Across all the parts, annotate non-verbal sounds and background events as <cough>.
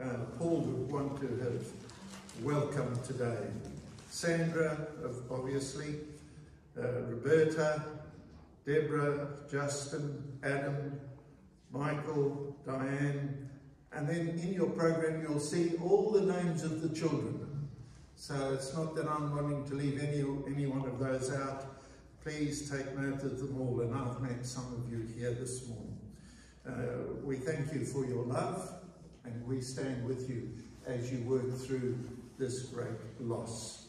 uh, Paul would want to have welcomed today. Sandra, obviously, uh, Roberta, Deborah, Justin, Adam, Michael, Diane, and then in your program you'll see all the names of the children. So it's not that I'm wanting to leave any, any one of those out. Please take note of them all, and I've met some of you here this morning. Uh, we thank you for your love, and we stand with you as you work through this great loss.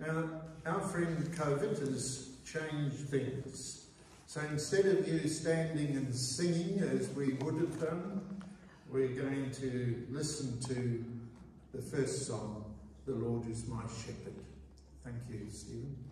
Now, our friend COVID has changed things. So instead of you standing and singing as we would have done, we're going to listen to the first song, The Lord is My Shepherd. Thank you, Stephen.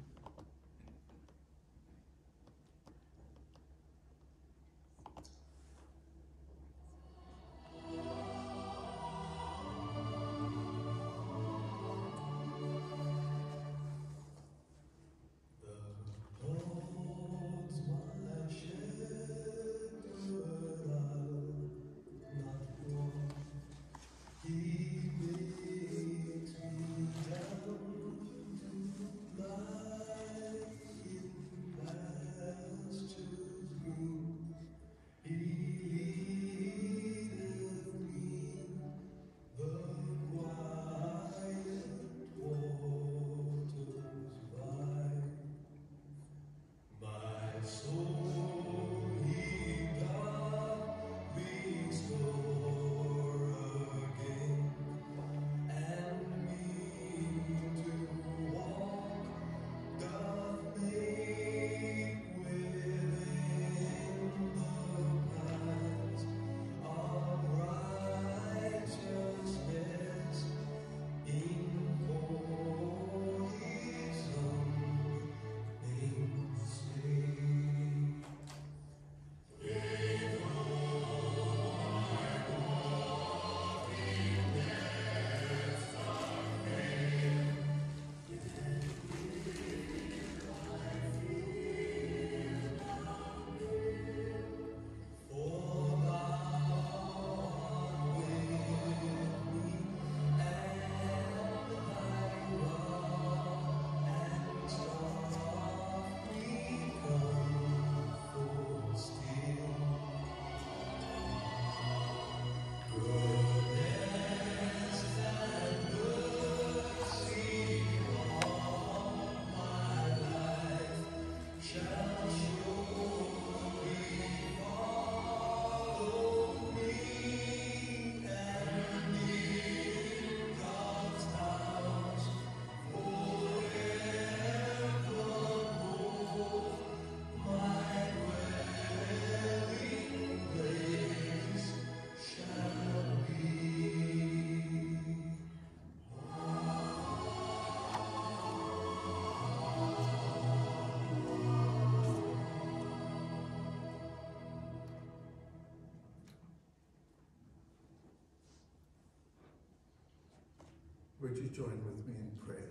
Would you join with me in prayer?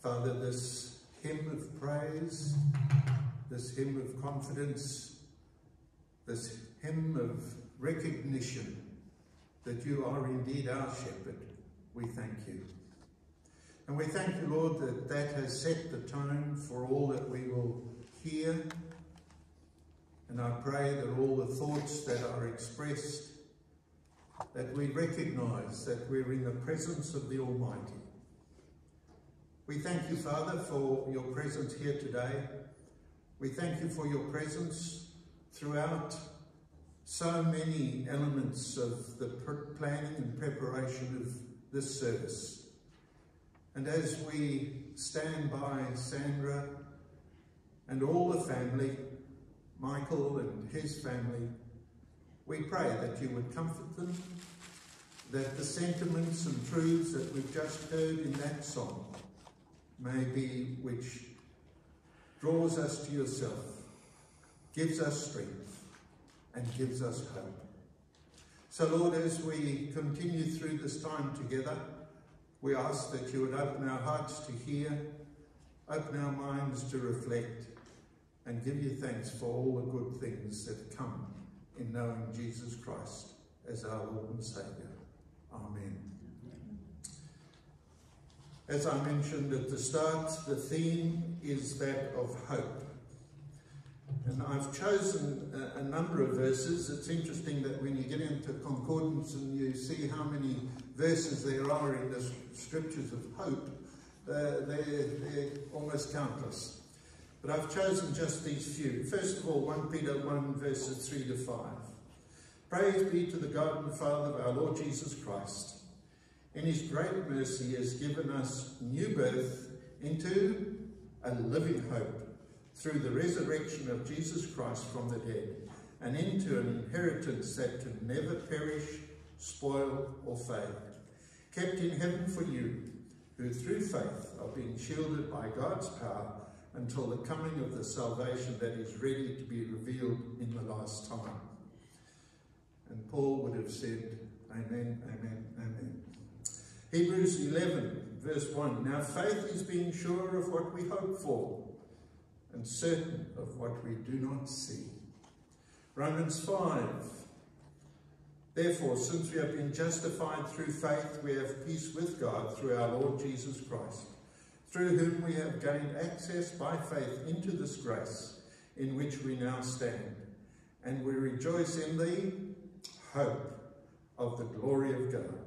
Father, this hymn of praise, this hymn of confidence, this hymn of recognition that you are indeed our shepherd, we thank you. And we thank you, Lord, that that has set the tone for all that we will hear. And I pray that all the thoughts that are expressed that we recognize that we're in the presence of the Almighty. We thank you, Father, for your presence here today. We thank you for your presence throughout so many elements of the planning and preparation of this service. And as we stand by Sandra and all the family, Michael and his family, we pray that you would comfort them, that the sentiments and truths that we've just heard in that song may be which draws us to yourself, gives us strength, and gives us hope. So, Lord, as we continue through this time together, we ask that you would open our hearts to hear, open our minds to reflect, and give you thanks for all the good things that come in knowing Jesus Christ as our Lord and Saviour. Amen. As I mentioned at the start, the theme is that of hope. And I've chosen a, a, number of verses. It's interesting that when you get into concordance and you see how many verses there are in the scriptures of hope, uh, they're, they're almost countless. But I've chosen just these few. First of all, 1 Peter 1, verses 3 to 5. Praise be to the God and Father of our Lord Jesus Christ. In his great mercy, has given us new birth into a living hope through the resurrection of Jesus Christ from the dead, and into an inheritance that can never perish, spoil, or fade, kept in heaven for you, who through faith are being shielded by God's power until the coming of the salvation that is ready to be revealed in the last time. And Paul would have said, Amen, Amen, Amen. Hebrews 11, verse 1. Now faith is being sure of what we hope for and certain of what we do not see. Romans 5. Therefore, since we have been justified through faith, we have peace with God through our Lord Jesus Christ, through whom we have gained access by faith into this grace in which we now stand. And we rejoice in the hope of the glory of God.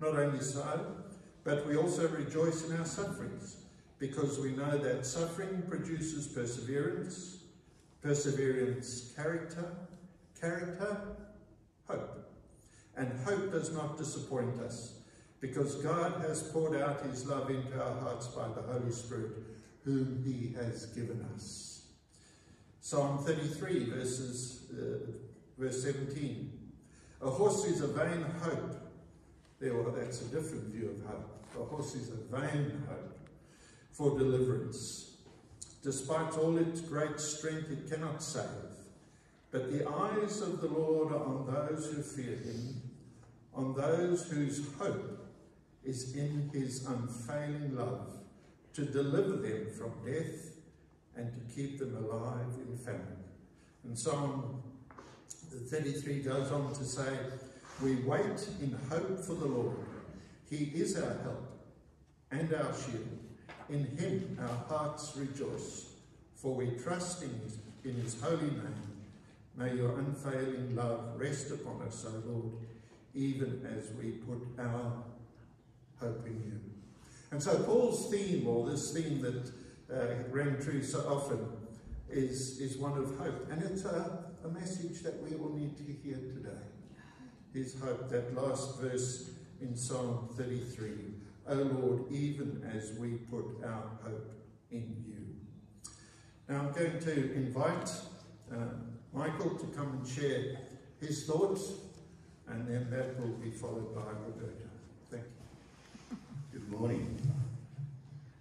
Not only so, but we also rejoice in our sufferings because we know that suffering produces perseverance, perseverance, character, character, hope. And hope does not disappoint us because God has poured out his love into our hearts by the Holy Spirit whom he has given us. Psalm 33 verses, uh, verse 17. A horse is a vain hope. There, well, that's a different view of hope. A horse is a vain hope for deliverance. Despite all its great strength, it cannot save. But the eyes of the Lord are on those who fear him, on those whose hope is in his unfailing love, to deliver them from death and to keep them alive in famine. And Psalm 33 goes on to say, We wait in hope for the Lord. He is our help and our shield. In him our hearts rejoice, for we trust in his, in his holy name. May your unfailing love rest upon us, O Lord, even as we put our hope in you. And so Paul's theme, or this theme that uh, rang true so often, is, is one of hope. And it's a, a message that we all need to hear today. His hope, that last verse in Psalm 33. O Lord, even as we put our hope in you. Now I'm going to invite uh, Michael to come and share his thoughts, and then that will be followed by Roberta. Morning.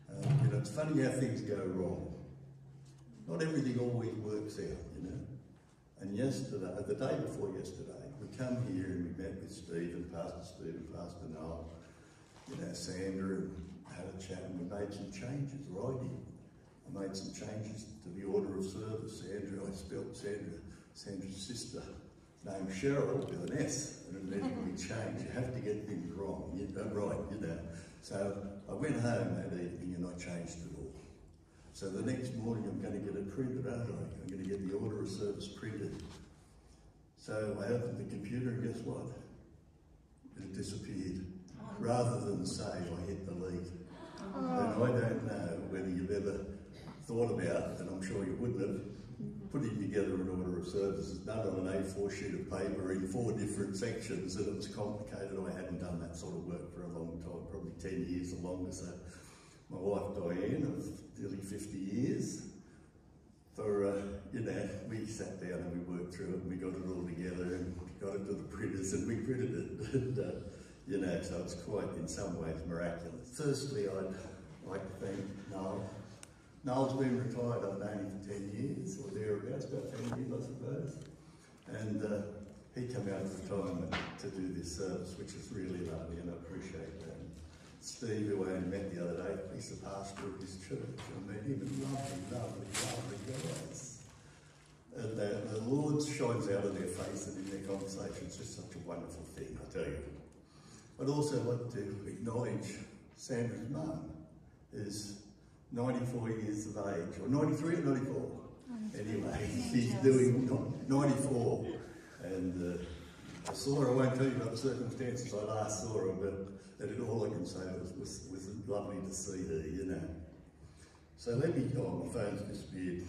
Uh, you know, it's funny how things go wrong. Not everything always works out, you know. And yesterday, the day before yesterday, we come here and we met with Steve and Pastor Steve and Pastor Noel you know, Sandra and had a chat and we made some changes right here. I made some changes to the order of service. Sandra, I spelt Sandra, Sandra's sister, named Cheryl with an S, and immediately changed. You have to get things wrong, you know, right, you know. So I went home that evening and I changed it all. So the next morning I'm going to get it printed, I? I'm going to get the order of service printed. So I opened the computer and guess what? It disappeared rather than say I hit. Oh. And I don't know whether you've ever thought about, and I'm sure you wouldn't have, putting together an order of services done on an A4 sheet of paper in four different sections, and it was complicated. I hadn't done that sort of work for a long time, probably 10 years or longer. So my wife Diane of nearly 50 years, for, uh, you know, we sat down and we worked through it and we got it all together and got it to the printers and we printed it. <laughs> and, uh, you know, so it's quite, in some ways, miraculous. Firstly, I'd like to thank Noel. Noel's been retired, I've known him for 10 years, or thereabouts, about 10 years, I suppose. And uh, he came out of retirement to do this service, which is really lovely, and I appreciate that. Steve, who I met the other day, he's the pastor of his church. I him, and lovely, lovely, lovely guys. And the, the Lord shines out of their face and in their conversation. It's just such a wonderful thing, I tell you. I'd also like to acknowledge Sandra's mum, who's 94 years of age, or 93 or 94. Anyway, <laughs> she's doing 94. And uh, I saw her, I won't tell you about the circumstances I last saw her, but that all I can say was, was, was lovely to see her, you know. So let me, oh, my phone's disappeared.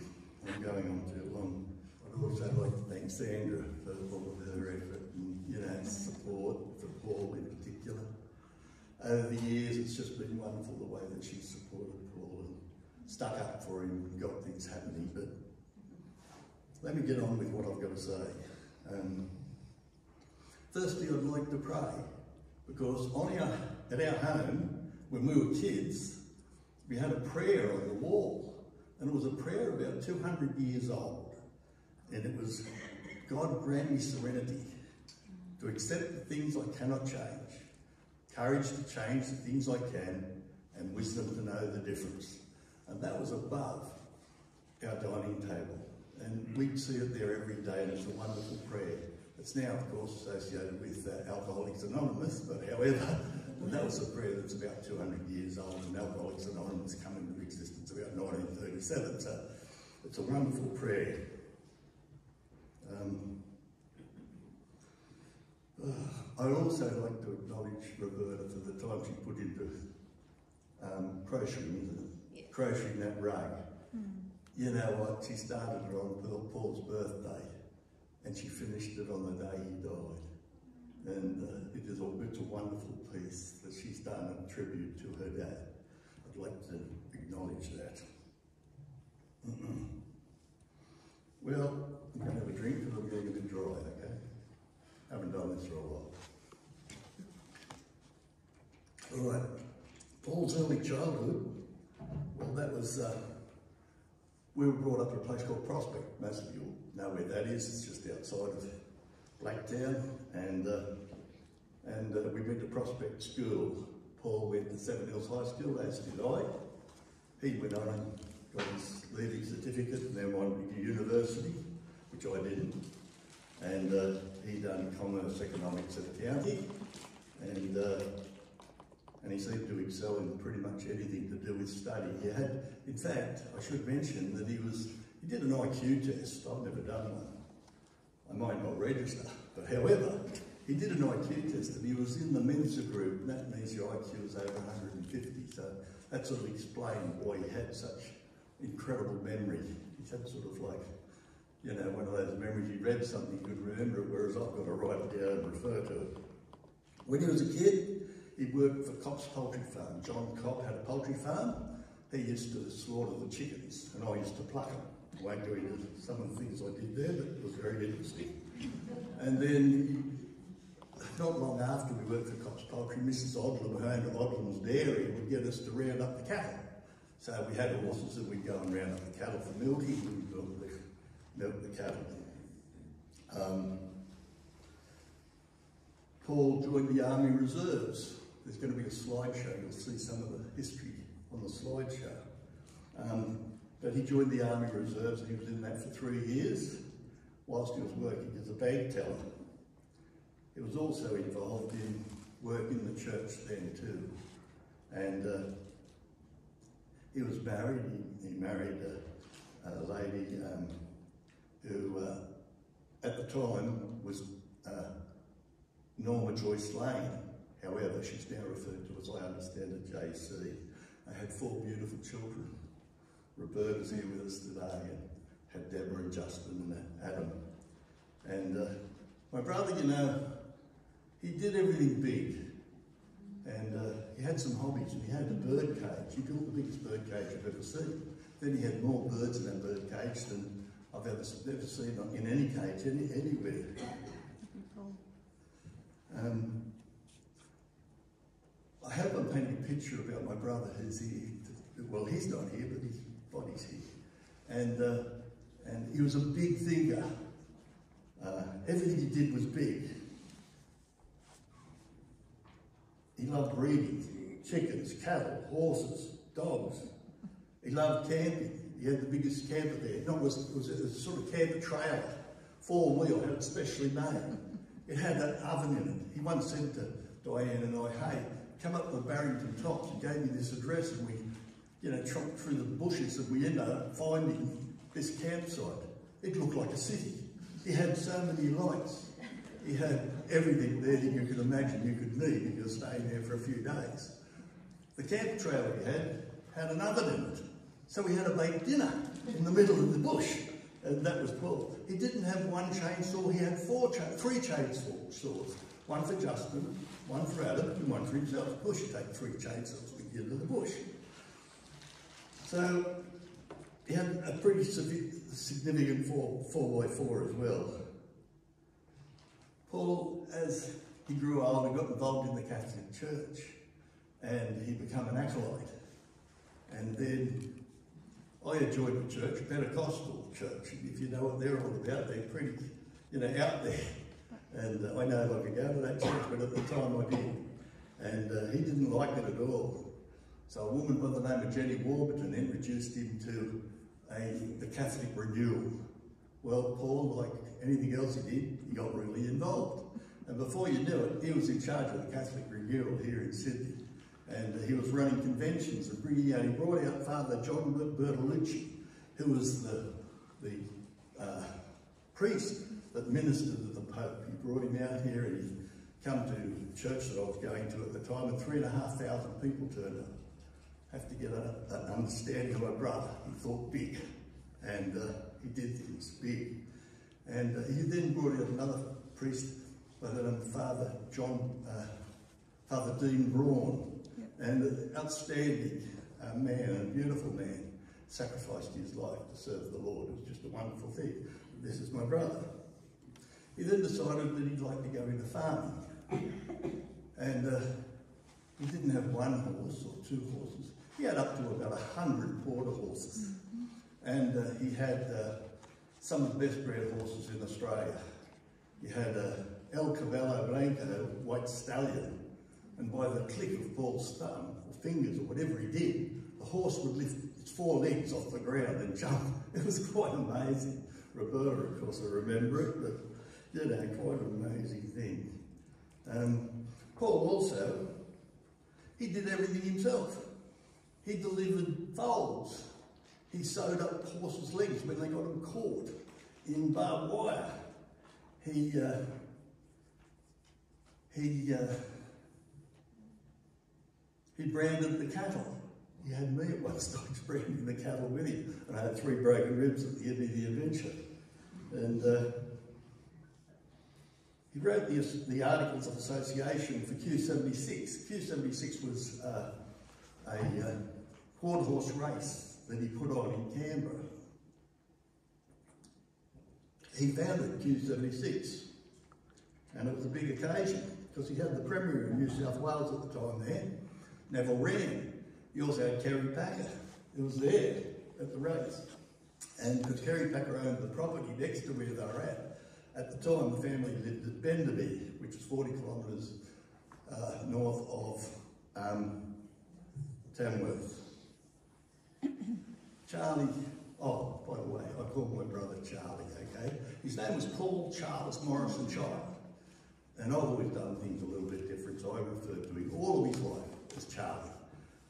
I'm going on too long. I'd also like to thank Sandra for all of her effort and, you know, support for Paul in particular. Over the years, it's just been wonderful the way that she's supported stuck up for him and got things happening. But let me get on with what I've got to say. Um, firstly, I'd like to pray because on our, at our home, when we were kids, we had a prayer on the wall, and it was a prayer about 200 years old, and it was, God grant me serenity to accept the things I cannot change, courage to change the things I can, and wisdom to know the difference. And that was above our dining table. And we'd see it there every day, and it's a wonderful prayer. It's now, of course, associated with uh, Alcoholics Anonymous, but however, <laughs> that was a prayer that's about 200 years old, and Alcoholics Anonymous come into existence about 1937. So it's a wonderful prayer. Um, <sighs> I'd also like to acknowledge Roberta for the time she put into um, crocheting. Crocheting that rug. Mm. You know what? She started it on Paul's birthday, and she finished it on the day he died. And uh, it is a, it's a wonderful piece that she's done a tribute to her dad. I'd like to acknowledge that. well, I'm going to have a drink because I'm getting a bit dry, okay? Haven't done this for a while. All right. Paul's early childhood, well, that was, uh, we were brought up at a place called Prospect, most of you know where that is. It's just outside of Blacktown, and uh, and uh, we went to Prospect School. Paul went to Seven Hills High School, as did I. He went on and got his leaving certificate and then went to university, which I didn't. And uh, he done commerce economics at the county, and uh, and he seemed to excel in pretty much anything to do with study. He had, in fact, I should mention that he was he did an IQ test. I've never done one. I might not register, but however, he did an IQ test and he was in the Mensa group, and that means your IQ was over 150. So that sort of explained why he had such incredible memory. He had sort of like, you know, one of those memories you read something, you could remember it, whereas I've got to write it down and refer to it. When he was a kid, he worked for Copp's Poultry Farm. John Copp had a poultry farm. He used to slaughter the chickens, and I used to pluck them. I won't go into some of the things I did there, but it was very interesting. And then, not long after we worked for Copp's Poultry, Mrs. Odlam, who owned Odlam's Dairy, would get us to round up the cattle. So we had horses and we'd go and round up the cattle for milking, we'd milk the, milk the cattle. Um, Paul joined the Army Reserves. There's going to be a slideshow, you'll see some of the history on the slideshow. Um, but he joined the Army Reserves and he was in that for three years whilst he was working as a bag teller. He was also involved in work in the church then too. And uh, he was married, he, he married a, a lady um, who uh, at the time was uh, Norma Joyce Lane. However, she's now referred to as I understand it, JC. They had four beautiful children. Roberta's here with us today and had Deborah and Justin and Adam. And uh, my brother, you know, he did everything big. And uh, he had some hobbies and he had a bird cage. He built the biggest bird cage I've ever seen. Then he had more birds in that bird cage than I've ever, ever seen in any cage, any, anywhere. Um, I hope I'm painting a picture about my brother who's here. Well, he's not here, but his body's here. And, uh, and he was a big thinker. Uh, everything he did was big. He loved reading, chickens, cattle, horses, dogs. He loved camping. He had the biggest camper there. It was, it was a sort of camper trailer, four wheel, had it specially made. It had an oven in it. He once said to Diane and I, hey, come up with Barrington Tops. He gave me this address and we, you know, tromped through the bushes and we ended up finding this campsite. It looked like a city. He had so many lights. He had everything there that you could imagine you could need if you're staying there for a few days. The camp trailer we had had an oven in it. So we had a baked dinner in the middle of the bush. And that was Paul. He didn't have one chainsaw, he had four cha three chainsaws. One for Justin, one for Adam, and one for himself. You take three chainsaws with you into the bush. So he had a pretty significant 4, 4 by 4 as well. Paul, as he grew older, got involved in the Catholic Church and he became an acolyte. And then I joined the church, Pentecostal church. If you know what they're all about, they're pretty, you know, out there. And uh, I know if I could go to that church, but at the time I didn't. And uh, he didn't like it at all. So a woman by the name of Jenny Warburton introduced him to a, the Catholic renewal. Well, Paul, like anything else he did, he got really involved. And before you knew it, he was in charge of the Catholic renewal here in Sydney. And uh, he was running conventions and bringing out, he brought out Father John Bertolucci, who was the, the uh, priest that ministered to the Pope. He brought him out here and he come to church that I was going to at the time, and three and a half thousand people turned up. Have to get a, an understanding of my brother. He thought big, and uh, he did things big. And uh, he then brought out another priest by the name of Father John, uh, Father Dean Braun, and an outstanding uh, man, a beautiful man, sacrificed his life to serve the Lord. It was just a wonderful thing. This is my brother. He then decided that he'd like to go into farming. And uh, he didn't have one horse or two horses. He had up to about a hundred quarter horses. And uh, he had uh, some of the best bred horses in Australia. He had a El Caballo Blanco, white stallion, and by the click of Paul's thumb, or fingers, or whatever he did, the horse would lift its four legs off the ground and jump. <laughs> It was quite amazing. Roberta, of course, I remember it, you know, quite amazing thing. Um, Paul also, he did everything himself. He delivered foals. He sewed up horses' legs when they got them caught in barbed wire. He, uh, he, uh, he branded the cattle. He had me at one <laughs> stage branding the cattle with him. And I had three broken ribs at the end of the adventure. And uh, he wrote the, the Articles of Association for Q76. Q76 was uh, a uh, quarter horse race that he put on in Canberra. He founded Q76, and it was a big occasion because he had the Premier of New South Wales at the time there, Neville Wran. He also had Kerry Packer, who was there at the race. And because Kerry Packer owned the property next to where they were at, at the time, the family lived at Bendemeer, which was 40 kilometres uh, north of um, Tamworth. <coughs> Charlie, oh, by the way, I call my brother Charlie, okay? His name was Paul Charles Morrison Child. And I've always done things a little bit different, so I refer to him all of his life as Charlie.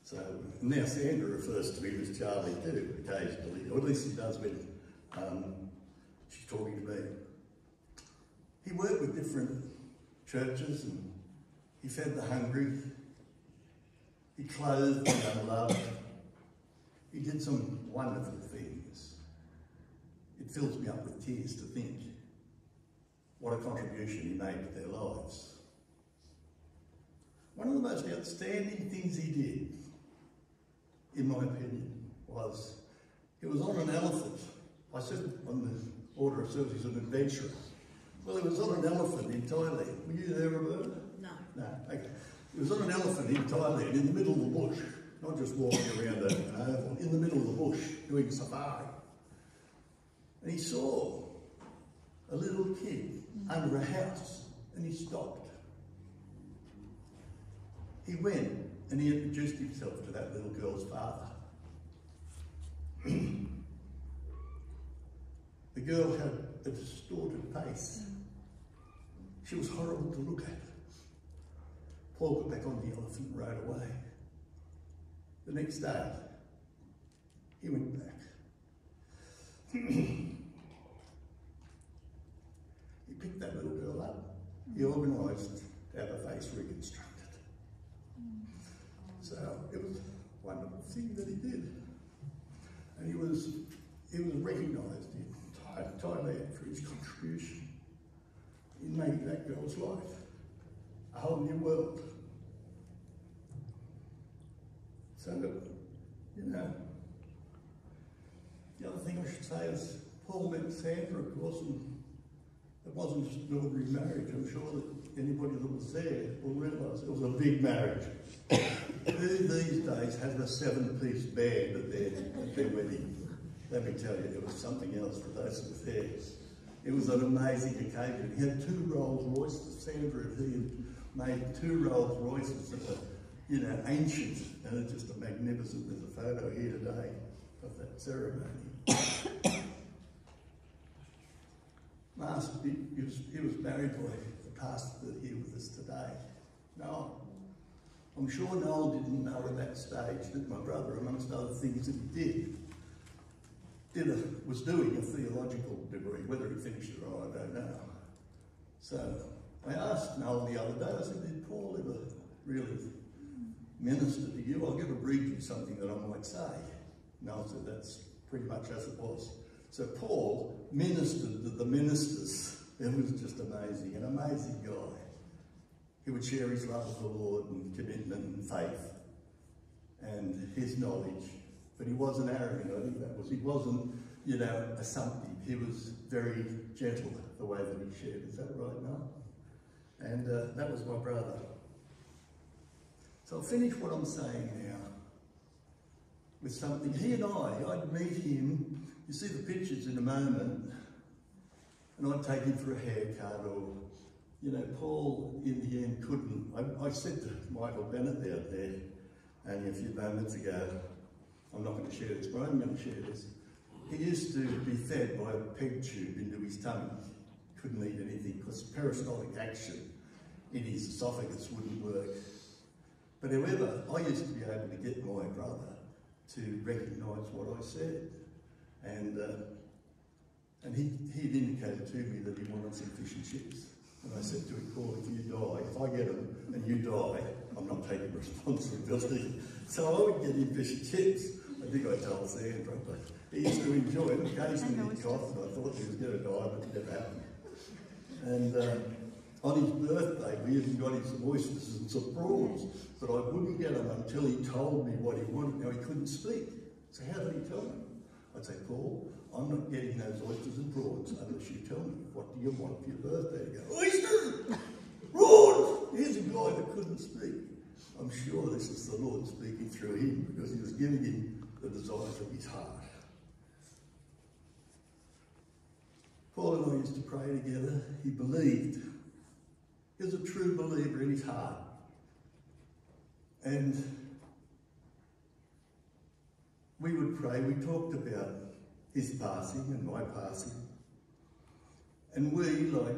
So now Sandra refers to him as Charlie too, occasionally, or at least she does when um, she's talking to me he worked with different churches and he fed the hungry. He clothed the unloved. He did some wonderful things. It fills me up with tears to think what a contribution he made to their lives. One of the most outstanding things he did, in my opinion, was he was on an elephant. I said on the order of service, he's an adventurer. Well, he was on an elephant in Thailand. Were you there, Roberta? No. No, okay. He was on an elephant in Thailand, in the middle of the bush, not just walking around an oval, uh, in the middle of the bush, doing safari. And he saw a little kid under a house, and he stopped. He went and he introduced himself to that little girl's father. <clears throat> The girl had a distorted face. She was horrible to look at. Paul got back on the elephant and rode away. The next day, he went back. <clears throat> he picked that little girl up. He organised to have her face reconstructed. So it was a wonderful thing that he did. And he was he was recognised in Thailand for his contribution in making that girl's life a whole new world. So, you know, the other thing I should say is Paul met Sandra, of course, and it wasn't just an ordinary marriage. I'm sure that anybody that was there will realise it was a big marriage. <coughs> Who these days has a seven-piece band at their, at their wedding? Let me tell you, it was something else for those who were there. It was an amazing occasion. He had two Rolls Royces. Sandra and he had made two Rolls Royces that were, you know, ancient. And it's just a magnificent, there's a photo here today of that ceremony. <coughs> Master, he was, he was married by the pastor that here with us today. Noel. I'm sure Noel didn't know at that stage that my brother, amongst other things he did, did a, was doing a theological degree. Whether he finished it or not, I don't know. So I asked Noel the other day, I said, did Paul ever really minister to you? I'll give a brief of something that I might say. Noel said, that's pretty much as it was. So Paul ministered to the ministers. It was just amazing, an amazing guy. He would share his love of the Lord and commitment and faith and his knowledge but he wasn't arrogant. I think that was, he wasn't, you know, assumptive. He was very gentle the way that he shared. Is that right, Mel? And uh, that was my brother. So I'll finish what I'm saying now with something. He and I, I'd meet him, you see the pictures in a moment, and I'd take him for a haircut or, you know, Paul in the end couldn't. I, I said to Michael Bennett out there only a few moments ago, I'm not going to share this, but I'm going to share this. He used to be fed by a peg tube into his tummy. Couldn't eat anything because peristaltic action in his esophagus wouldn't work. But however, I used to be able to get my brother to recognise what I said. And, uh, and he, he'd indicated to me that he wanted some fish and chips. And I said to him, Paul, if you die, if I get them and you die, I'm not taking responsibility. <laughs> So I would get him fish and chips. I think I told Sandra, but he used to enjoy it. Occasionally he'd cough, and I thought he was going to die, but it never happened. And uh, on his birthday, we even got him some oysters and some prawns, but I wouldn't get them until he told me what he wanted. Now, he couldn't speak. So how did he tell me? I'd say, Paul, I'm not getting those oysters and prawns unless you tell me what do you want for your birthday. He go, oysters! Prawns! Here's a guy that couldn't speak. I'm sure this is the Lord speaking through him because he was giving him the desires of his heart. Paul and I used to pray together. He believed. He was a true believer in his heart. And we would pray. We talked about his passing and my passing. And we, like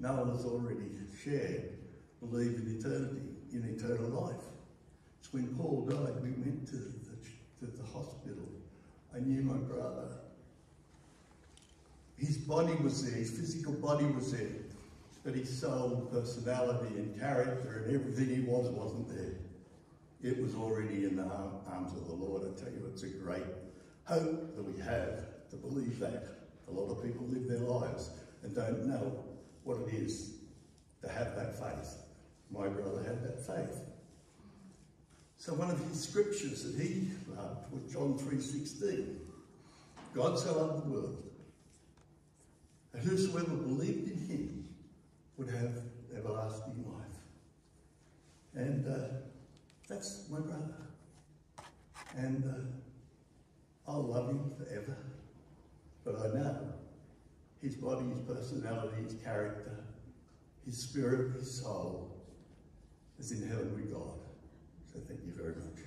Noel has already shared, believe in eternity, in eternal life. It's when Paul died, we went to to the hospital. I knew my brother. His body was there, his physical body was there, but his soul, personality and character and everything he was wasn't there. It was already in the arms of the Lord. I tell you, it's a great hope that we have to believe that. A lot of people live their lives and don't know what it is to have that faith. My brother had that faith. So one of his scriptures that he loved was John 3.16. God so loved the world that whosoever believed in him would have everlasting life. And uh, that's my brother. And uh, I'll love him forever. But I know his body, his personality, his character, his spirit, his soul is in heaven with God. Thank you very much.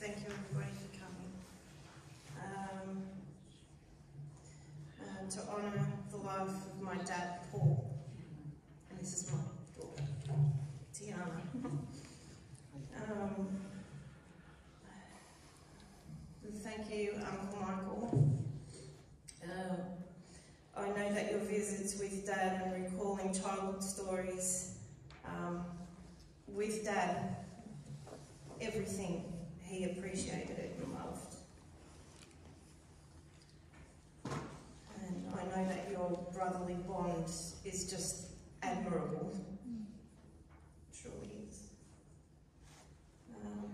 Thank you everybody for coming. Um, uh, to honour the life of my dad, Paul, and this is my daughter, Tiana. um, thank you. Um, with Dad and recalling childhood stories um, with Dad, everything, he appreciated it and loved. And I know that your brotherly bond is just admirable. Truly is. Um,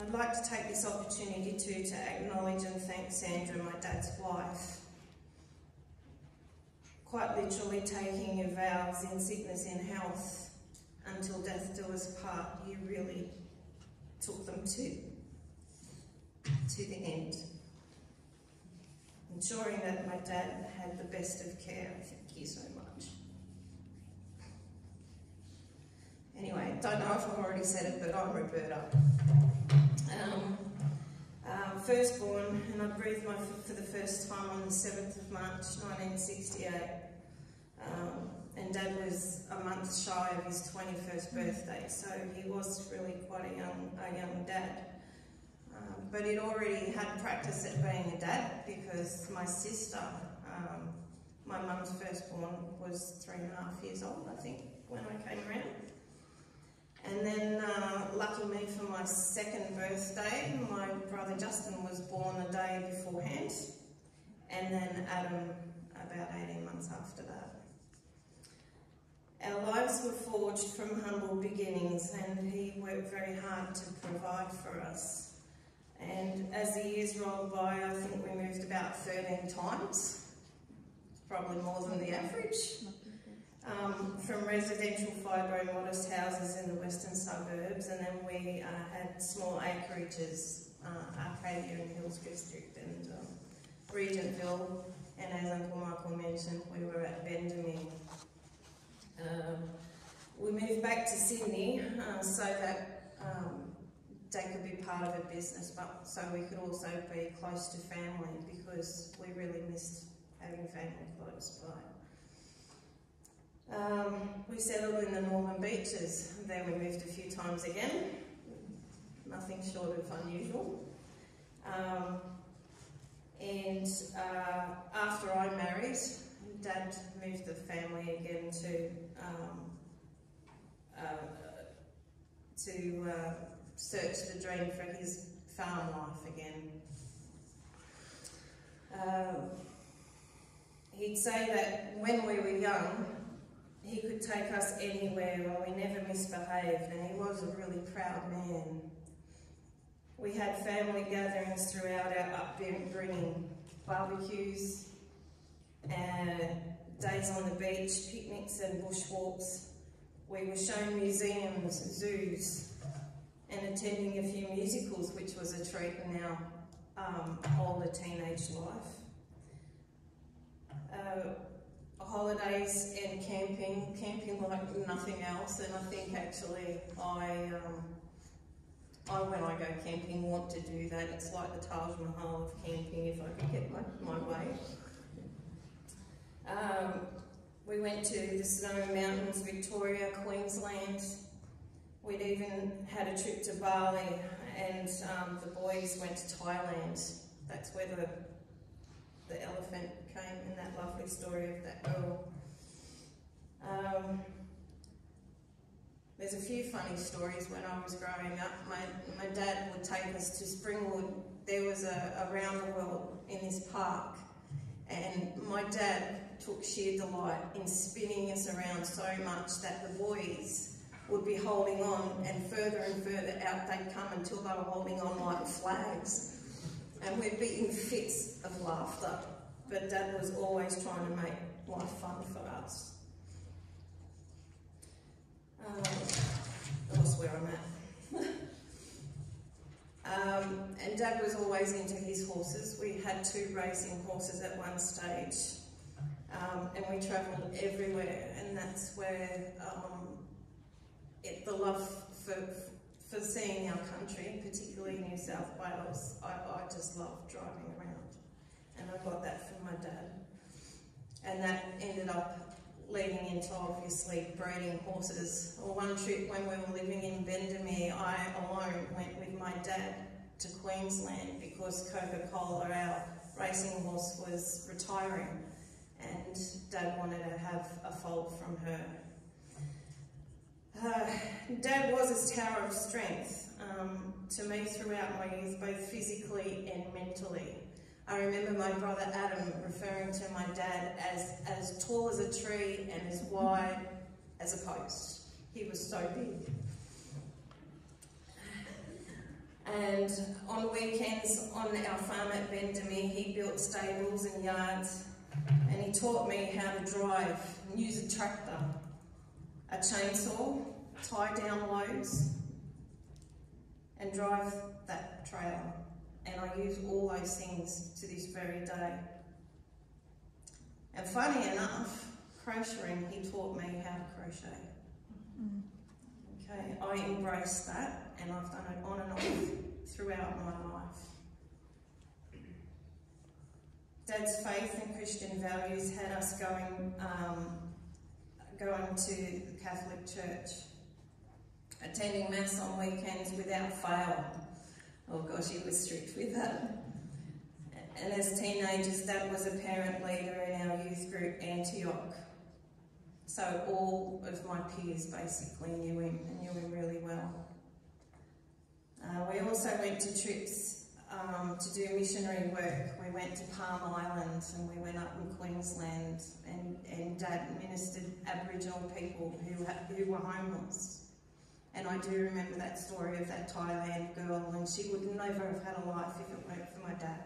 I'd like to take this opportunity too to acknowledge and thank Sandra, my dad's wife. Quite literally taking your vows in sickness and health until death do us part, you really took them to, to the end. Ensuring that my dad had the best of care. Thank you so much. Anyway, don't know if I've already said it, but I'm Roberta. Um, uh, firstborn, and I breathed my for the first time on the 7th of March 1968. Um, and Dad was a month shy of his 21st birthday, so he was really quite a young, a young dad. Um, but he'd already had practice at being a dad because my sister, um, my mum's firstborn, was three and a half years old, I think, when I came around. And then, uh, lucky me for my second birthday, my brother Justin was born a day beforehand, and then Adam about 18 months after that. Our lives were forged from humble beginnings, and he worked very hard to provide for us. And as the years rolled by, I think we moved about 13 times, probably more than the average um, from residential fibro modest houses in the western suburbs, and then we uh, had small acreages, uh, Arcadia and Hills District and um, Regentville, and as Uncle Michael mentioned, we were at Bendemeer. Um, we moved back to Sydney uh, so that um, they could be part of a business, but so we could also be close to family because we really missed having family close by. Um, we settled in the Northern Beaches. There we moved a few times again. Nothing short of unusual. Um, and uh, after I married, Dad moved the family again to um, uh, to uh, search the dream for his farm life again. Uh, he'd say that when we were young, he could take us anywhere and we never misbehaved and he was a really proud man. We had family gatherings throughout our upbringing, barbecues, and days on the beach, picnics and bushwalks. We were shown museums, zoos, and attending a few musicals, which was a treat in our um, older teenage life. Uh, holidays and camping, camping like nothing else. And I think actually I, um, I when I go camping want to do that. It's like the Taj Mahal of camping if I could get my, my way. Um, we went to the Snowy Mountains, Victoria, Queensland. We'd even had a trip to Bali and um, the boys went to Thailand. That's where the, the elephant came in that lovely story of that girl. Um, there's a few funny stories when I was growing up. My, my dad would take us to Springwood. There was a, a round the world in this park and my dad took sheer delight in spinning us around so much that the boys would be holding on and further and further out they'd come until they were holding on like flags. And we'd be in fits of laughter but Dad was always trying to make life fun for us. Um, lost where I'm at. <laughs> um, and Dad was always into his horses. We had two racing horses at one stage. Um, and we travelled everywhere, and that's where um, it, the love for, for seeing our country, particularly New South Wales, I, I just love driving and I got that from my dad. and that ended up leading into obviously breeding horses. Or one trip when we were living in Bendemeer, I alone went with my dad to Queensland because Coca-Cola, our racing horse, was retiring and dad wanted to have a foal from her. Uh, dad was his tower of strength um, to me throughout my youth, both physically and mentally. I remember my brother Adam referring to my dad as as tall as a tree and as wide as a post. He was so big. And on weekends on our farm at Bendemeer, he built stables and yards and he taught me how to drive and use a tractor, a chainsaw, tie down loads and drive that trailer and I use all those things to this very day. And funny enough, crocheting, he taught me how to crochet. Okay, I embraced that and I've done it on and off throughout my life. Dad's faith and Christian values had us going um, going to the Catholic Church, attending Mass on weekends without fail. Oh gosh, he was strict with that. And as teenagers, Dad was a parent leader in our youth group, Antioch. So all of my peers basically knew him and knew him really well. Uh, we also went to trips um, to do missionary work. We went to Palm Island and we went up in Queensland and, and Dad ministered Aboriginal people who, who were homeless. And I do remember that story of that Thailand girl, and she would never have had a life if it weren't for my dad.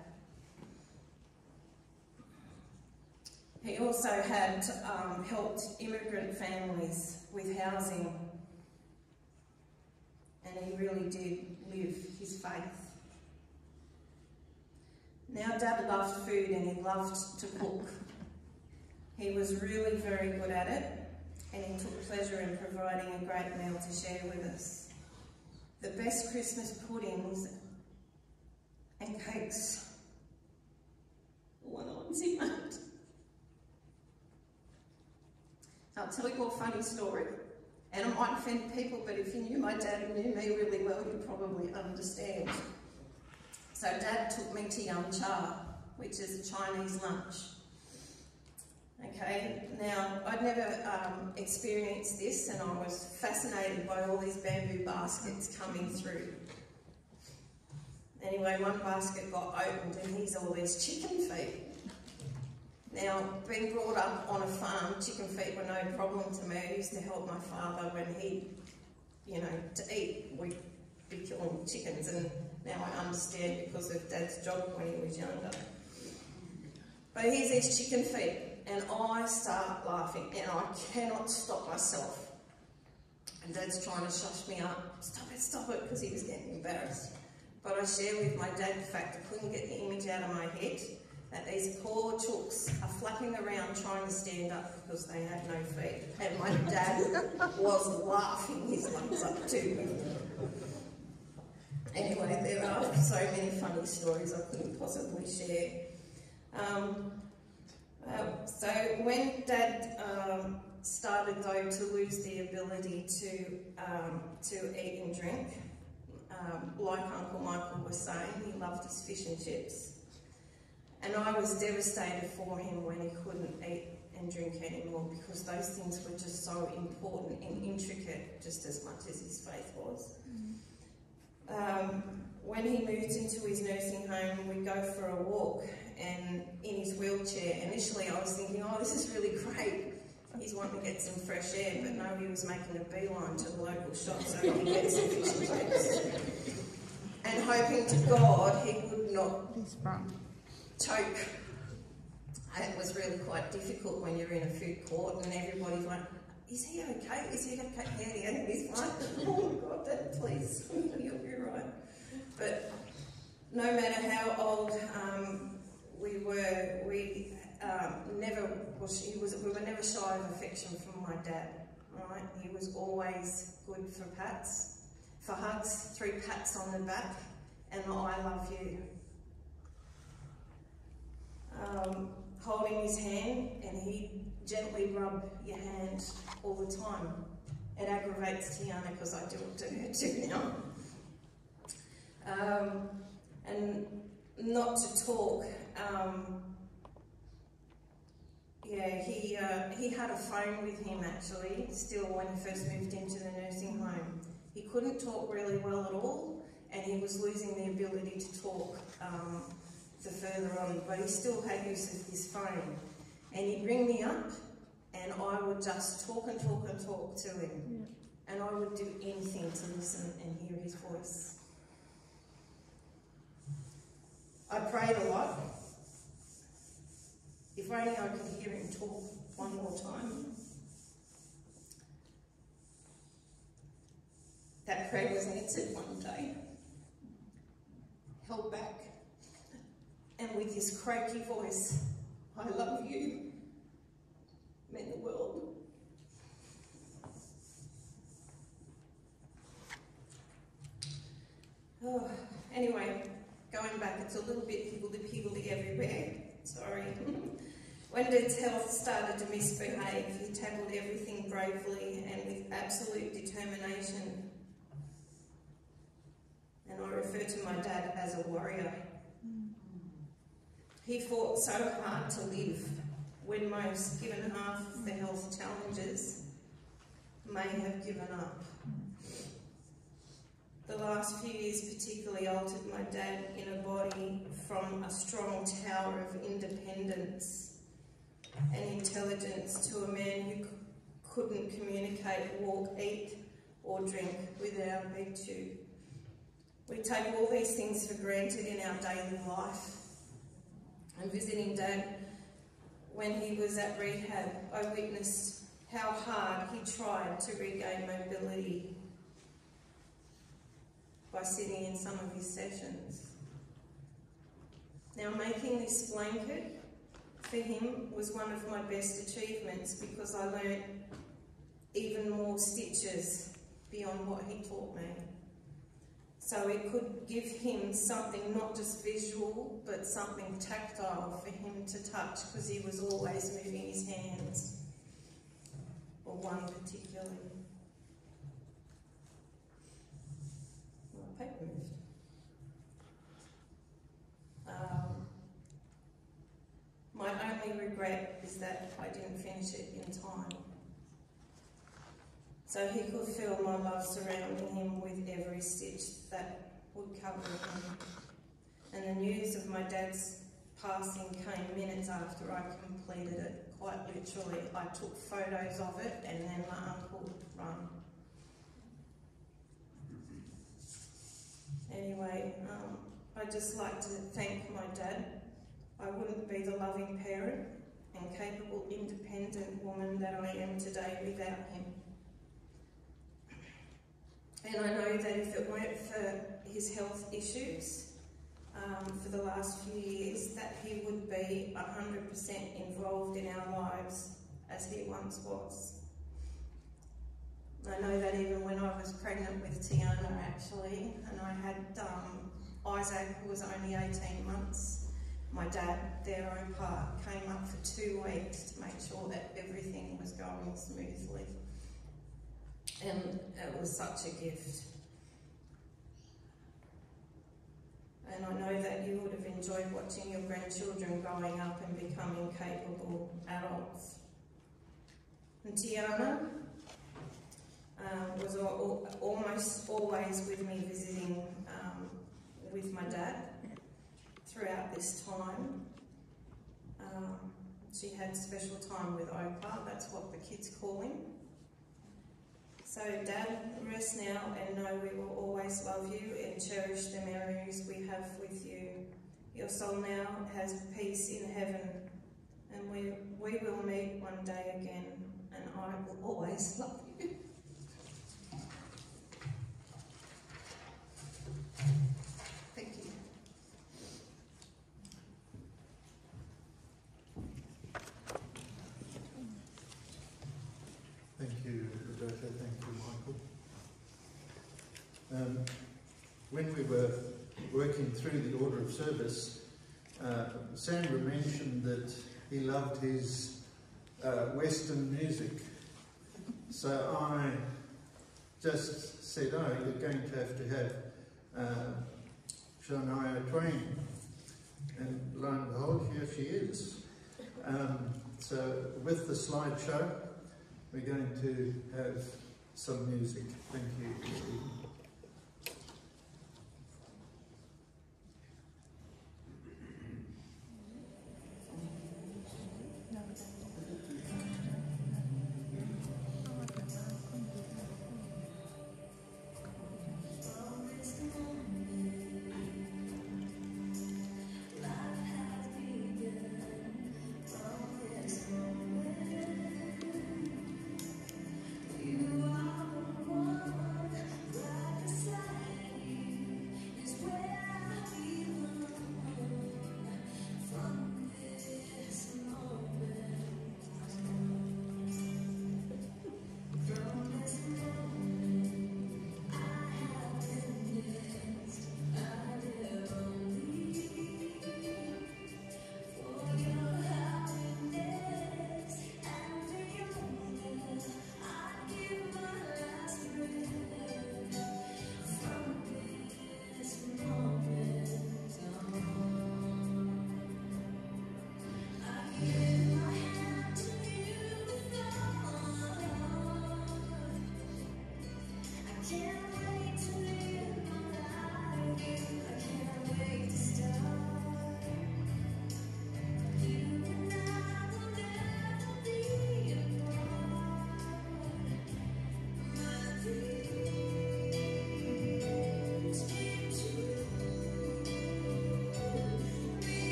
He also had um, helped immigrant families with housing, and he really did live his faith. Now, Dad loved food and he loved to cook. He was really very good at it and he took pleasure in providing a great meal to share with us. The best Christmas puddings and cakes the ones he made. I'll tell you a funny story, and it might offend people, but if you knew my dad and knew me really well, you'd probably understand. So dad took me to Yum Cha, which is a Chinese lunch. Okay, now I'd never um, experienced this and I was fascinated by all these bamboo baskets coming through. Anyway, one basket got opened and here's all these chicken feet. Now, being brought up on a farm, chicken feet were no problem to me. I used to help my father when he, you know, to eat, we'd be killing chickens and now I understand because of Dad's job when he was younger. But here's these chicken feet and I start laughing and I cannot stop myself. And Dad's trying to shush me up. Stop it, stop it, because he was getting embarrassed. But I share with my dad the fact I couldn't get the image out of my head that these poor chooks are flapping around trying to stand up because they had no feet. And my dad <laughs> was laughing his lungs up too. Anyway, there are so many funny stories I couldn't possibly share. Um, uh, so when Dad um, started though to lose the ability to um, to eat and drink, um, like Uncle Michael was saying, he loved his fish and chips. And I was devastated for him when he couldn't eat and drink anymore because those things were just so important and intricate just as much as his faith was. Mm. Um, when he moved into his nursing home, we'd go for a walk and in his wheelchair. Initially I was thinking, oh, this is really great. He's wanting to get some fresh air, but no, he was making a beeline to the local shop so he could get some fish and chips. And hoping to God he would not choke. It was really quite difficult when you're in a food court and everybody's like, is he okay? Is he okay? Yeah, yeah, he's fine. oh my God, Dad, please, <laughs> you'll be right. But no matter how old um, we were, we um, never was, he was, we were never shy of affection from my dad, right? He was always good for pats, for hugs, three pats on the back, and I love you. Um, holding his hand and he'd gently rub your hand all the time. It aggravates Tiana because I do it to her too now. Um, and not to talk, um, yeah, he, uh, he had a phone with him actually, still when he first moved into the nursing home. He couldn't talk really well at all, and he was losing the ability to talk um, the further on, but he still had use of his phone. And he'd ring me up, and I would just talk and talk and talk to him. Yeah. And I would do anything to listen and hear his voice. I prayed a lot. If only I could hear him talk one more time. That prayer was answered one day. Held back. And with his croaky voice, I love you, meant the world. Oh, <sighs> anyway, going back, it's a little bit higgledy-piggledy everywhere. Sorry. <laughs> when Dad's health started to misbehave, he tackled everything bravely and with absolute determination. And I refer to my dad as a warrior. He fought so hard to live when most, given half of the health challenges, may have given up. The last few years particularly altered my dad in a body from a strong tower of independence and intelligence to a man who couldn't communicate, walk, eat or drink without a tube. We take all these things for granted in our daily life. And visiting Dad when he was at rehab, I witnessed how hard he tried to regain mobility by sitting in some of his sessions. Now, making this blanket for him was one of my best achievements because I learnt even more stitches beyond what he taught me. So it could give him something not just visual, but something tactile for him to touch because he was always moving his hands, or one particularly. Um, my only regret is that I didn't finish it in time. So he could feel my love surrounding him with every stitch that would cover him. And the news of my dad's passing came minutes after I completed it, quite literally. I took photos of it and then my uncle run. Anyway, um, I'd just like to thank my dad. I wouldn't be the loving parent and capable, independent woman that I am today without him. And I know that if it weren't for his health issues um, for the last few years, that he would be 100% involved in our lives as he once was. I know that even when I was pregnant with Tiana actually, and I had um, Isaac who was only 18 months, my dad, their own part, came up for two weeks to make sure that everything was going smoothly. And it was such a gift. And I know that you would have enjoyed watching your grandchildren growing up and becoming capable adults. And Tiana, um, was all, almost always with me visiting um, with my dad throughout this time. Um, she had special time with Opa, that's what the kids call him. So Dad, rest now and know we will always love you and cherish the memories we have with you. Your soul now has peace in heaven and we, we will meet one day again and I will always <laughs> love you. When we were working through the order of service, uh, Sandra mentioned that he loved his uh, Western music. So I just said, oh, you're going to have to have uh, Shania Twain. And lo and behold, here she is. Um, so with the slideshow, we're going to have some music. Thank you,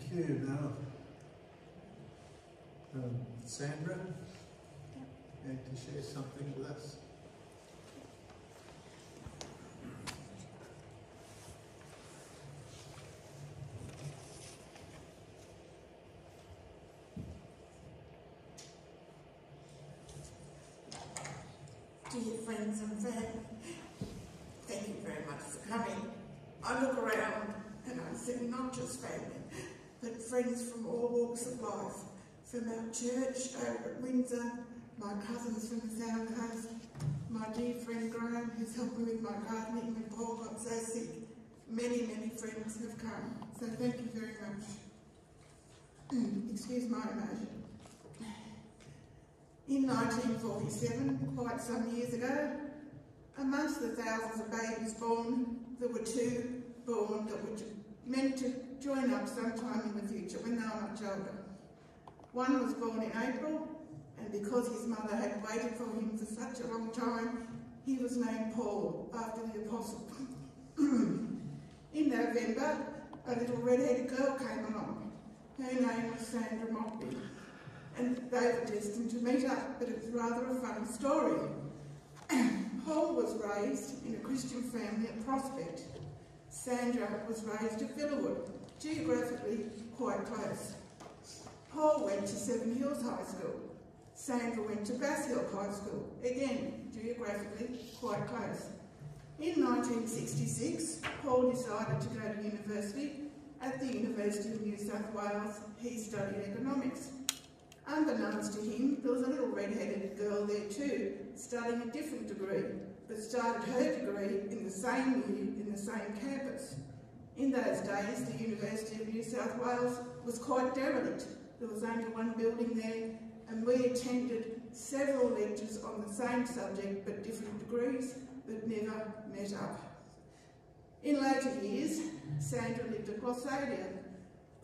Thank you. Now, um, Sandra, going to share something with us? Dear friends and family, thank you very much for coming. I look around and I see not just family, but friends from all walks of life, from our church over at Windsor, my cousins from the South Coast, my dear friend Graham, who's helped me with my gardening when Paul got so sick. Many, many friends have come, so thank you very much. <clears throat> Excuse my emotion. In 1947, quite some years ago, amongst the thousands of babies born, there were two born that were meant to join up sometime in the future when they were much older. One was born in April, and because his mother had waited for him for such a long time, he was named Paul after the apostle. <clears throat> in November, a little red-headed girl came along. Her name was Sandra Mockbee and they were destined to meet up, but it was rather a funny story. <clears throat> Paul was raised in a Christian family at Prospect. Sandra was raised at Villawood, geographically quite close. Paul went to Seven Hills High School. Sandra went to Bass Hill High School, again geographically quite close. In 1966, Paul decided to go to university. At the University of New South Wales, he studied economics. Unbeknownst to him, there was a little red-headed girl there too, studying a different degree, but started her degree in the same year, in the same campus. In those days, the University of New South Wales was quite derelict. There was only one building there, and we attended several lectures on the same subject, but different degrees, but never met up. In later years, Sandra lived at Glossodia.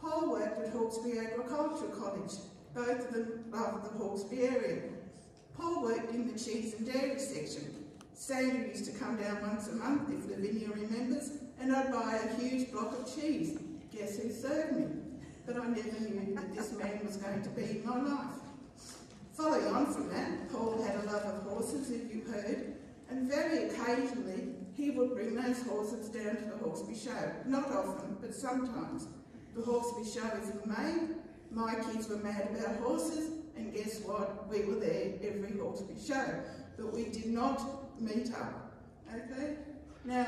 Paul worked at Hawkesbury Agricultural College, both of them loved the Hawkesbury area. Paul worked in the cheese and dairy section. Sandra used to come down once a month, if Lavinia remembers, and I'd buy a huge block of cheese. Guess who served me? But I never knew that this man was going to be my life. Following on from that, Paul had a love of horses, if you heard, and very occasionally he would bring those horses down to the Hawkesbury Show. Not often, but sometimes. The Hawkesbury Show is in May, my kids were mad about horses, and guess what? We were there every Hawkesbury show, but we did not meet up. Okay? Now,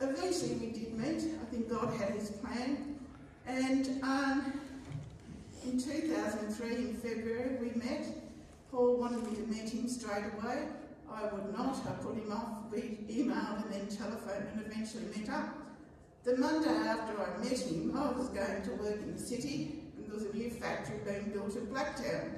eventually we did meet. I think God had his plan. And um, in 2003, in February, we met. Paul wanted me to meet him straight away. I would not. I put him off. We emailed and then telephoned and eventually met up. The Monday after I met him, I was going to work in the city and there was a new factory being built at Blacktown,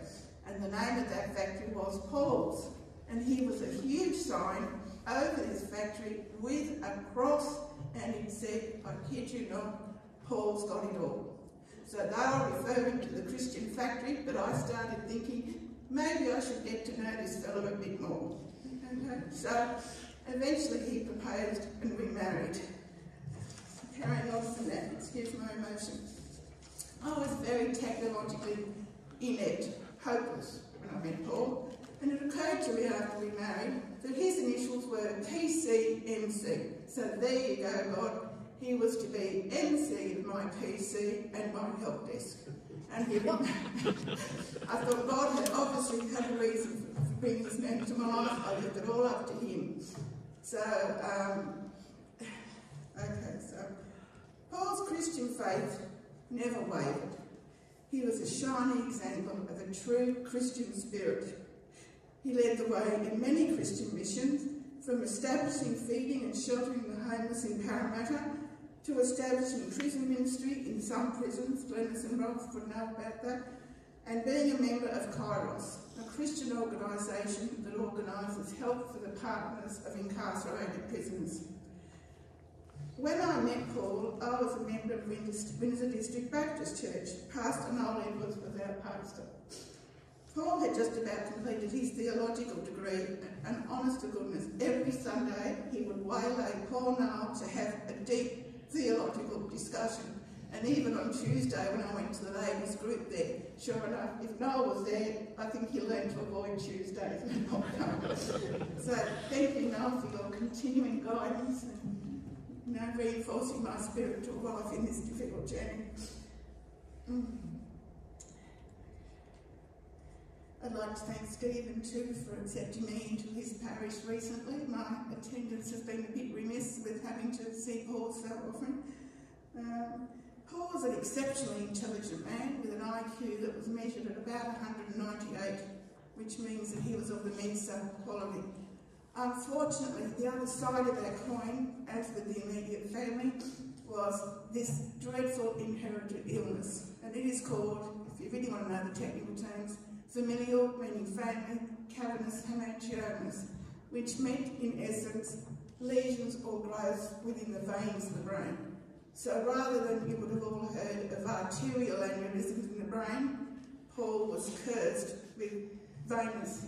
and the name of that factory was Paul's. And he was a huge sign over this factory with a cross, and it said, I kid you not, Paul's got it all. So they were referring to the Christian factory, but I started thinking, maybe I should get to know this fellow a bit more. So eventually he proposed and we married. Carrying on from that, excuse my emotions. I was very technologically inept, hopeless when I met Paul, and it occurred to me after we married that his initials were PCMC. So there you go, God. He was to be MC of my PC and my help desk. And he, I thought <laughs> God had obviously had a reason for bringing this man into my life. I left it all up to him. So, um, <sighs> okay, so Paul's Christian faith never wavered. He was a shining example of a true Christian spirit. He led the way in many Christian missions, from establishing feeding and sheltering the homeless in Parramatta to establishing prison ministry in some prisons, Glennis and Rolf would know about that, and being a member of Kairos, a Christian organisation that organises help for the partners of incarcerated prisoners. When I met Paul, I was a member of Windsor District Baptist Church. Pastor Noel Edwards was our pastor. Paul had just about completed his theological degree, and honest to goodness, every Sunday he would waylay Paul now to have a deep theological discussion. And even on Tuesday, when I went to the ladies' group there, sure enough, if Noel was there, I think he learned to avoid Tuesdays and <laughs> so thank you, Noel, for your continuing guidance you know, reinforcing my spiritual life in this difficult journey. Mm. I'd like to thank Stephen too for accepting me into his parish recently. My attendance has been a bit remiss with having to see Paul so often. Um, Paul was an exceptionally intelligent man with an IQ that was measured at about 198, which means that he was of the Mensa quality. Unfortunately, the other side of that coin, as with the immediate family, was this dreadful inherited illness. And it is called, if you really want to know the technical terms, familial, meaning family, cavernous hemangiomas, which meant, in essence, lesions or growths within the veins of the brain. So rather than you would have all heard of arterial aneurysms in the brain, Paul was cursed with venous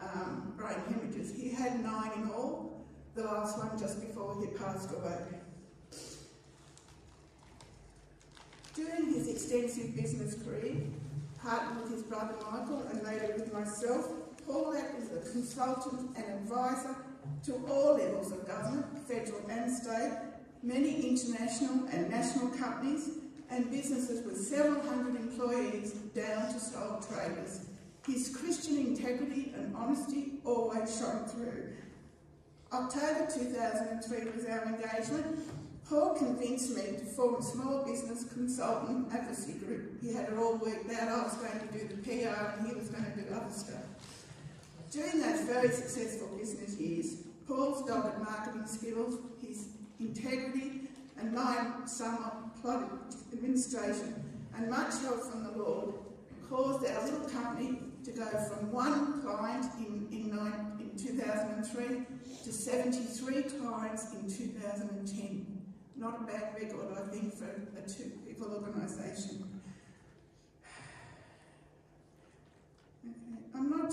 um, brain hemorrhages. He had nine in all, the last one just before he passed away. During his extensive business career, partnered with his brother Michael and later with myself, Paul acted as a consultant and advisor to all levels of government, federal and state, many international and national companies, and businesses with several hundred employees down to sole traders. His Christian integrity and honesty always shone through. October 2003 was our engagement. Paul convinced me to form a small business consultant advocacy group. He had it all worked out. I was going to do the PR and he was going to do other stuff. During those very successful business years, Paul's dogged marketing skills, his integrity, and my somewhat plodded administration, and much help from the Lord, caused our little company to go from one client in, in, nine, in 2003 to 73 clients in 2010. Not a bad record, I think, for a two-people organisation. Okay, I'm not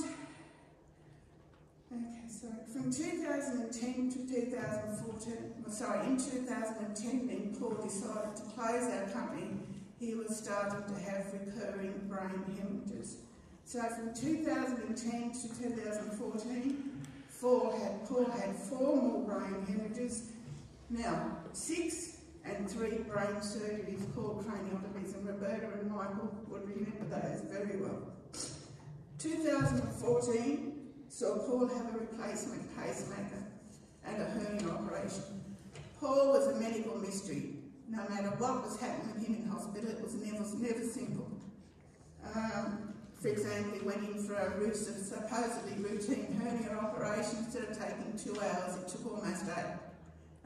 Okay, so from 2010 to 2014, well, sorry, in 2010 when Paul decided to close our company, he was starting to have recurring brain hemorrhages. So from 2010 to 2014, Paul had, Paul had four more brain hemorrhages, now six and three brain surgeries called craniotomies, and Roberta and Michael would remember those very well. 2014, saw Paul have a replacement pacemaker and a hernia operation. Paul was a medical mystery. No matter what was happening with him in hospital, it was never, never simple. Um, for example, he went in for a supposedly routine hernia operation. Instead of taking two hours, it took almost eight.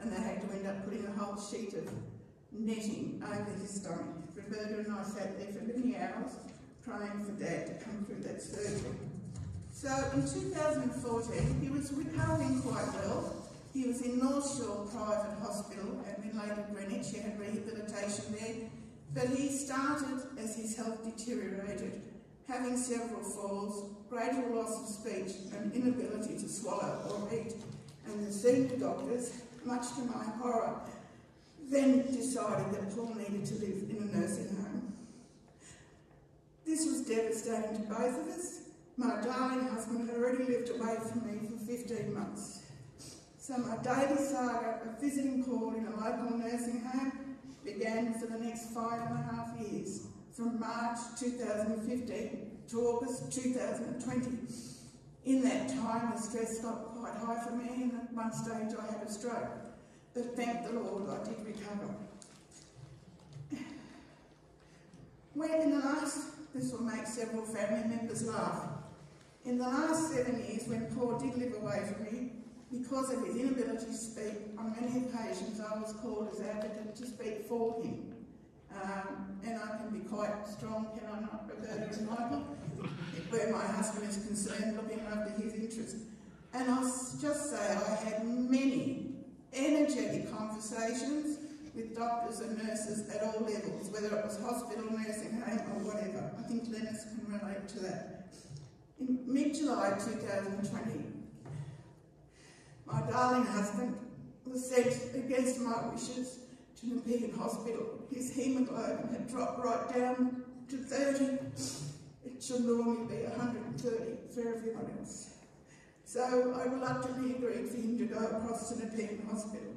And they had to end up putting a whole sheet of netting over his stomach. Roberta and I sat there for many hours praying for Dad to come through that surgery. So in 2014, he was recovering quite well. He was in North Shore Private Hospital and then later Greenwich. He had rehabilitation there. But he started as his health deteriorated, having several falls, gradual loss of speech and inability to swallow or eat. And the senior doctors, much to my horror, then decided that Paul needed to live in a nursing home. This was devastating to both of us my darling husband had already lived away from me for 15 months. So my daily saga of visiting Paul in a local nursing home began for the next five and a half years, from March 2015 to August 2020. In that time, the stress quite high for me, and at one stage I had a stroke. But thank the Lord, I did recover. When in the last, this will make several family members laugh. In the last seven years, when Paul did live away from me, because of his inability to speak, on many occasions I was called as advocate to speak for him. Um, and I can be quite strong, can I not, Roberta and Michael, where my husband is concerned, looking after his interests. And I'll just say I had many energetic conversations with doctors and nurses at all levels, whether it was hospital, nursing home or whatever. I think Lennox can relate to that. In mid-July 2020, my darling husband was sent against my wishes to Nepean Hospital. His hemoglobin had dropped right down to 30. It should normally be 130 for everyone else. So I reluctantly agreed for him to go across to Nepean Hospital.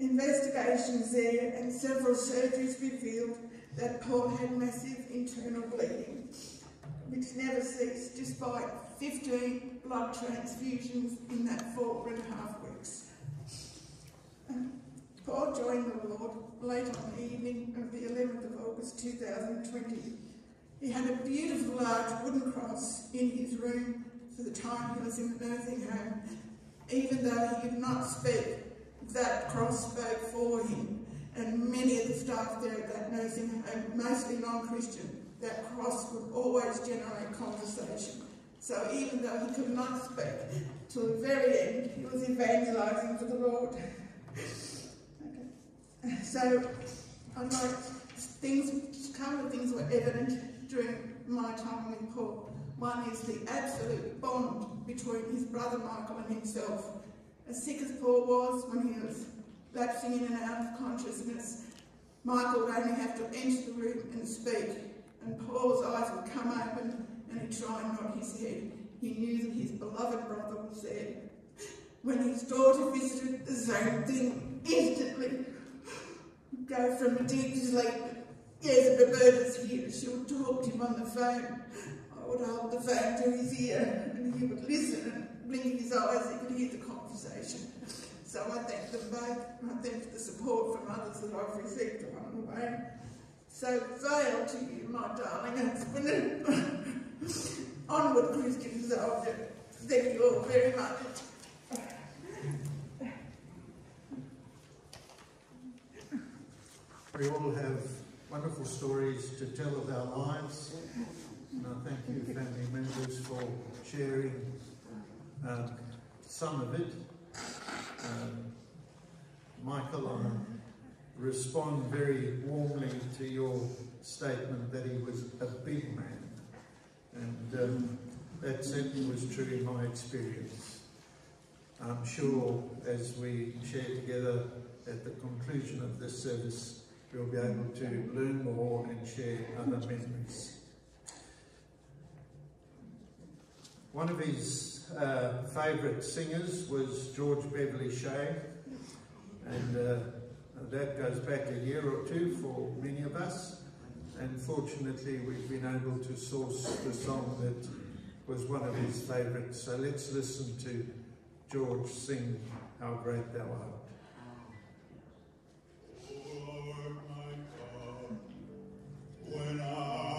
Investigations there and several surgeries revealed that Paul had massive internal bleeding which never ceased despite 15 blood transfusions in that four and a half weeks. Um, Paul joined the Lord late on the evening of the 11th of August 2020. He had a beautiful large wooden cross in his room for the time he was in the nursing home. Even though he could not speak, that cross spoke for him. And many of the staff there at that nursing home, mostly non-Christian, that cross would always generate conversation. So even though he could not speak, till the very end, he was evangelising for the Lord. Okay. So, I'd like things, a couple of things were evident during my time with Paul. One is the absolute bond between his brother Michael and himself. As sick as Paul was when he was lapsing in and out of consciousness, Michael would only have to enter the room and speak, and Paul's eyes would come open and he'd try and nod his head. He knew that his beloved brother was there. When his daughter visited, the same thing instantly. Go from a deep sleep. Yes, Roberta's here. She would talk to him on the phone. Hold the his ear and he would listen and blink his eyes. He could hear the conversation. So I thank them both. I thank the support from others that I've received along the way. So fail to you, my darling husband. <laughs> Onward, Christian soldier. Thank you all very much. We all have wonderful stories to tell of our lives. Thank you, family members, for sharing um, some of it. Um, Michael, I respond very warmly to your statement that he was a big man. And um, that certainly was true in my experience. I'm sure as we share together at the conclusion of this service, we'll be able to learn more and share other memories. One of his uh, favourite singers was George Beverly Shea, and uh, that goes back a year or two for many of us. And fortunately, we've been able to source the song that was one of his favourites. So let's listen to George sing How Great Thou Art. When I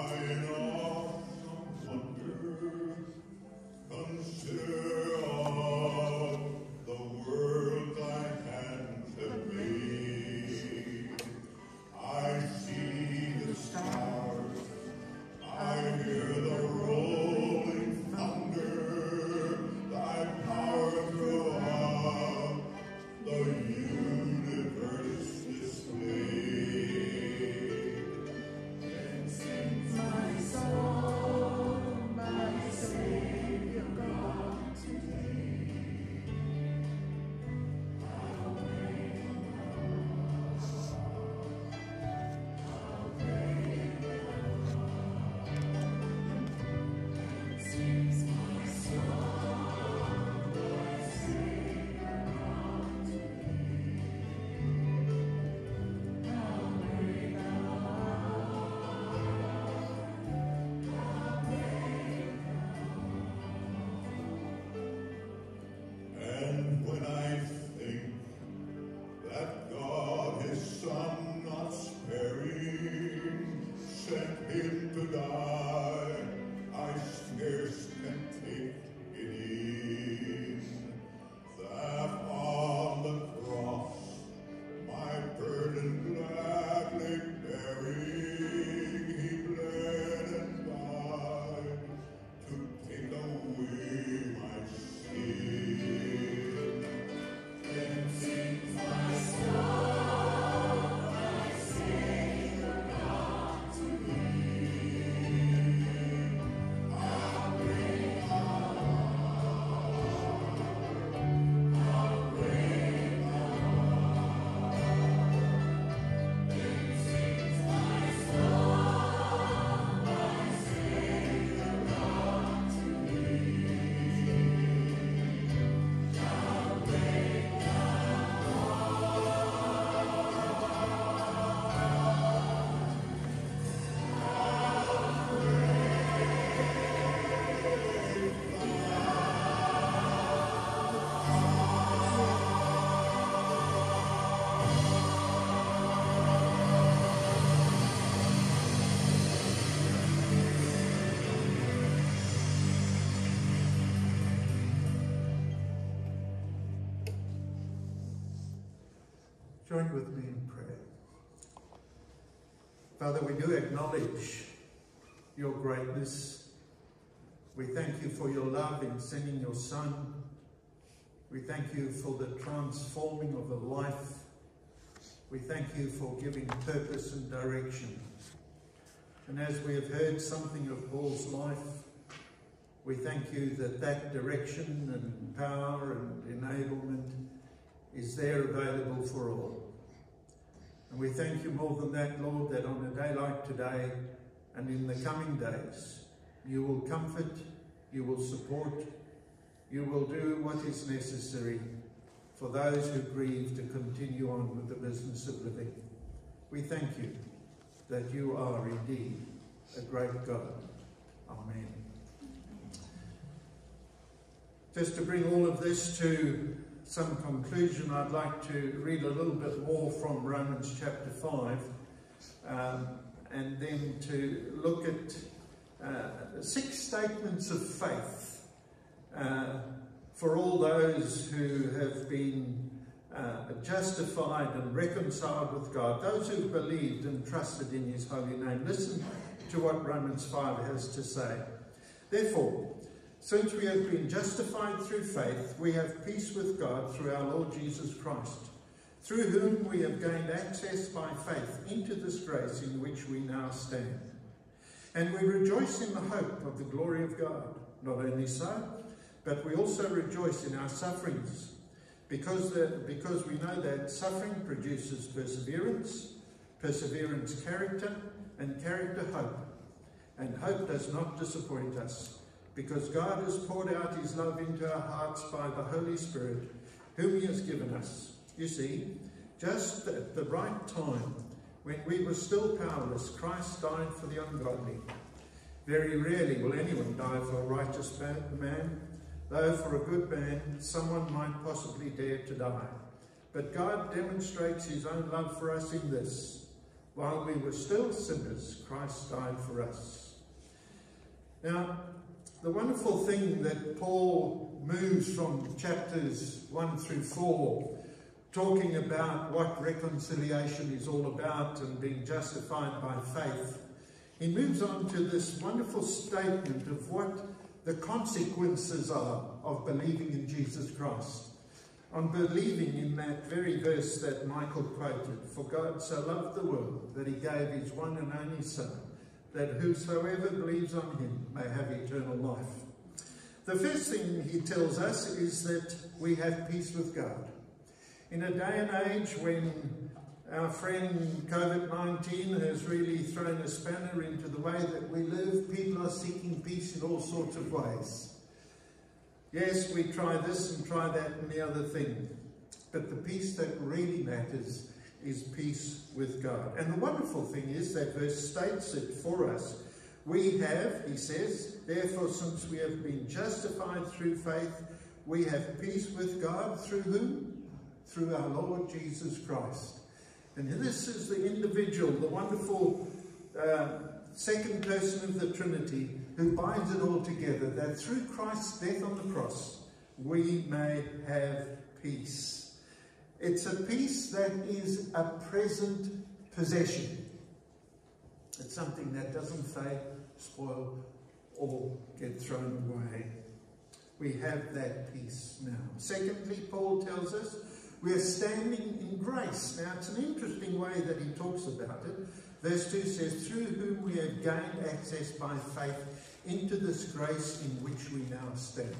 Father, we do acknowledge your greatness. We thank you for your love in sending your Son. We thank you for the transforming of a life. We thank you for giving purpose and direction. And as we have heard something of Paul's life, we thank you that that direction and power and enablement is there available for all. And we thank you more than that, Lord, that on a day like today and in the coming days, you will comfort, you will support, you will do what is necessary for those who grieve to continue on with the business of living. We thank you that you are indeed a great God. Amen. Just to bring all of this to some conclusion, I'd like to read a little bit more from Romans chapter 5 um, and then to look at uh, six statements of faith uh, for all those who have been uh, justified and reconciled with God, those who've believed and trusted in his holy name. Listen to what Romans 5 has to say. Therefore, since we have been justified through faith, we have peace with God through our Lord Jesus Christ, through whom we have gained access by faith into this grace in which we now stand. And we rejoice in the hope of the glory of God. Not only so, but we also rejoice in our sufferings, because, the, because we know that suffering produces perseverance, perseverance character, and character hope. And hope does not disappoint us, because God has poured out his love into our hearts by the Holy Spirit, whom he has given us. You see, just at the right time, when we were still powerless, Christ died for the ungodly. Very rarely will anyone die for a righteous man, though for a good man, someone might possibly dare to die. But God demonstrates his own love for us in this. While we were still sinners, Christ died for us. Now, the wonderful thing that Paul moves from chapters 1 through 4, talking about what reconciliation is all about and being justified by faith, he moves on to this wonderful statement of what the consequences are of believing in Jesus Christ. On believing in that very verse that Michael quoted, For God so loved the world that he gave his one and only Son, that whosoever believes on him may have eternal life. The first thing he tells us is that we have peace with God. In a day and age when our friend COVID-19 has really thrown a spanner into the way that we live, people are seeking peace in all sorts of ways. Yes, we try this and try that and the other thing, but the peace that really matters is peace with God. And the wonderful thing is that verse states it for us. We have, he says, therefore since we have been justified through faith, we have peace with God through whom? Through our Lord Jesus Christ. And this is the individual, the wonderful uh, second person of the Trinity who binds it all together, that through Christ's death on the cross, we may have peace. It's a peace that is a present possession. It's something that doesn't fade, spoil, or get thrown away. We have that peace now. Secondly, Paul tells us we are standing in grace. Now, it's an interesting way that he talks about it. Verse 2 says, Through whom we have gained access by faith into this grace in which we now stand.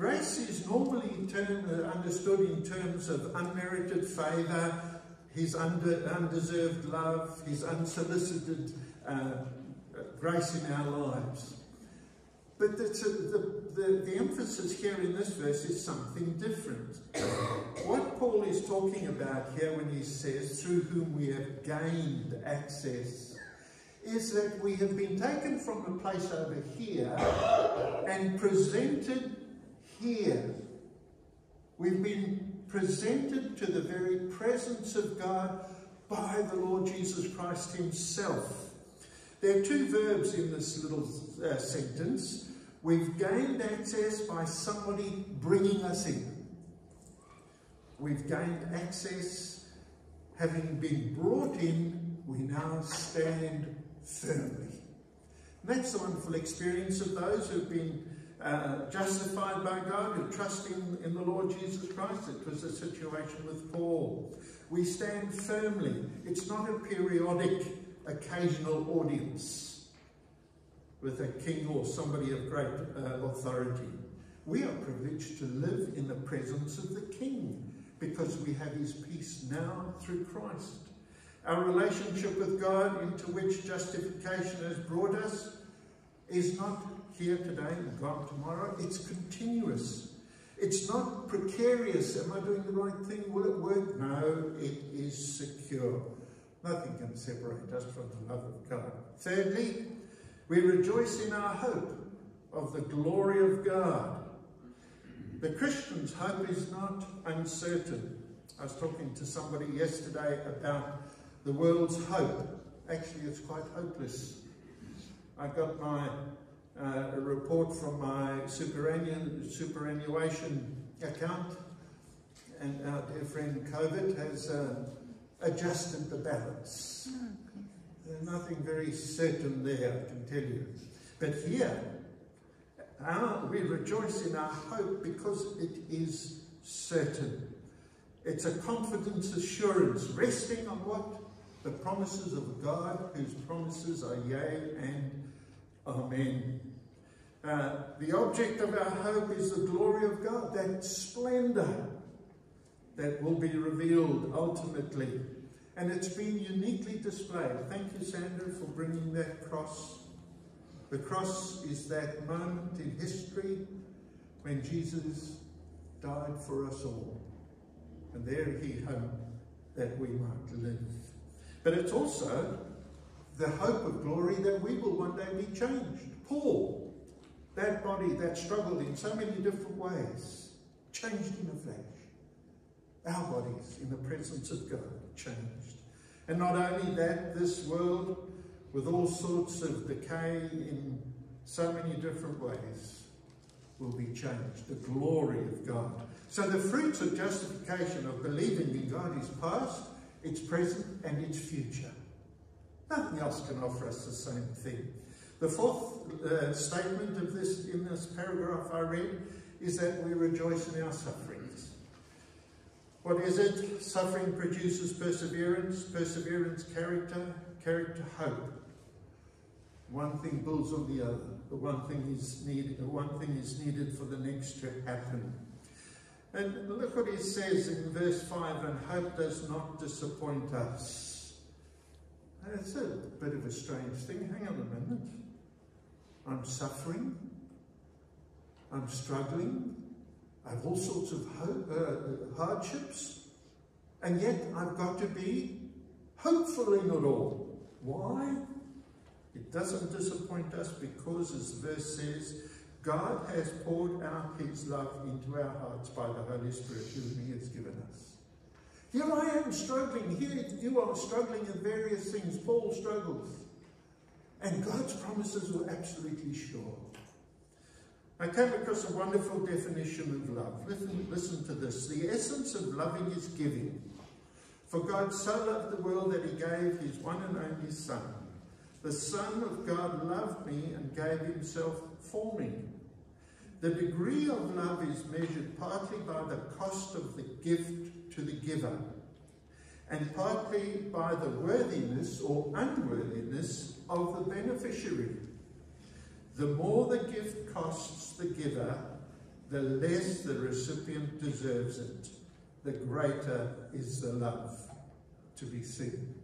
Grace is normally term, uh, understood in terms of unmerited favour, his under, undeserved love, his unsolicited uh, grace in our lives. But the, the, the, the, emphasis here in this verse is something different. what Paul is talking about here when he says, through whom we have gained access, is that we have been taken from a place over here and presented here. We've been presented to the very presence of God by the Lord Jesus Christ himself. There are two verbs in this little uh, sentence. We've gained access by somebody bringing us in. We've gained access. Having been brought in, we now stand firmly. And that's the wonderful experience of those who've been uh, justified by God, who trust in, the Lord Jesus Christ. It was a situation with Paul. We stand firmly. It's not a periodic, occasional audience with a king or somebody of great uh, authority. We are privileged to live in the presence of the king because we have his peace now through Christ. Our relationship with God, into which justification has brought us, is not here today and gone tomorrow. It's continuous. It's not precarious. Am I doing the right thing? Will it work? No, it is secure. Nothing can separate us from the love of God. Thirdly, we rejoice in our hope of the glory of God. The Christian's hope is not uncertain. I was talking to somebody yesterday about the world's hope. Actually, it's quite hopeless. I got my uh, report from my superannuation account, and our dear friend COVID has uh, adjusted the balance. There's nothing very certain there, I can tell you. But here, our, we rejoice in our hope because it is certain. It's a confidence assurance resting on what? The promises of God, whose promises are yea and amen. Uh, the object of our hope is the glory of God, that splendor that will be revealed ultimately. And it's been uniquely displayed. Thank you, Sandra, for bringing that cross. The cross is that moment in history when Jesus died for us all. And there he hung that we might live. But it's also the hope of glory that we will one day be changed. Paul, that body that struggled in so many different ways, changed in a flash. Our bodies in the presence of God changed. And not only that, this world with all sorts of decay in so many different ways will be changed. The glory of God. So the fruits of justification of believing in God is past, it's present, and it's future. Nothing else can offer us the same thing. The fourth uh, statement of this in this paragraph I read is that we rejoice in our sufferings. What is it? Suffering produces perseverance, perseverance character, character hope. One thing builds on the other. The one thing is needed, the one thing is needed for the next to happen. And look what he says in verse 5, and hope does not disappoint us. It's a bit of a strange thing. Hang on a minute. I'm suffering. I'm struggling. I have all sorts of uh, hardships. And yet I've got to be hopeful in it all. Why? It doesn't disappoint us because, as the verse says, God has poured out his love into our hearts by the Holy Spirit whom he has given us. Here I am struggling. Here you are struggling in various things. Paul struggles. And God's promises were absolutely sure. I came across a wonderful definition of love. Listen, listen to this. The essence of loving is giving. For God so loved the world that he gave his one and only Son. The Son of God loved me and gave himself for me. The degree of love is measured partly by the cost of the gift to the giver and partly by the worthiness or unworthiness of the beneficiary. The more the gift costs the giver, the less the recipient deserves it. The greater is the love to be seen.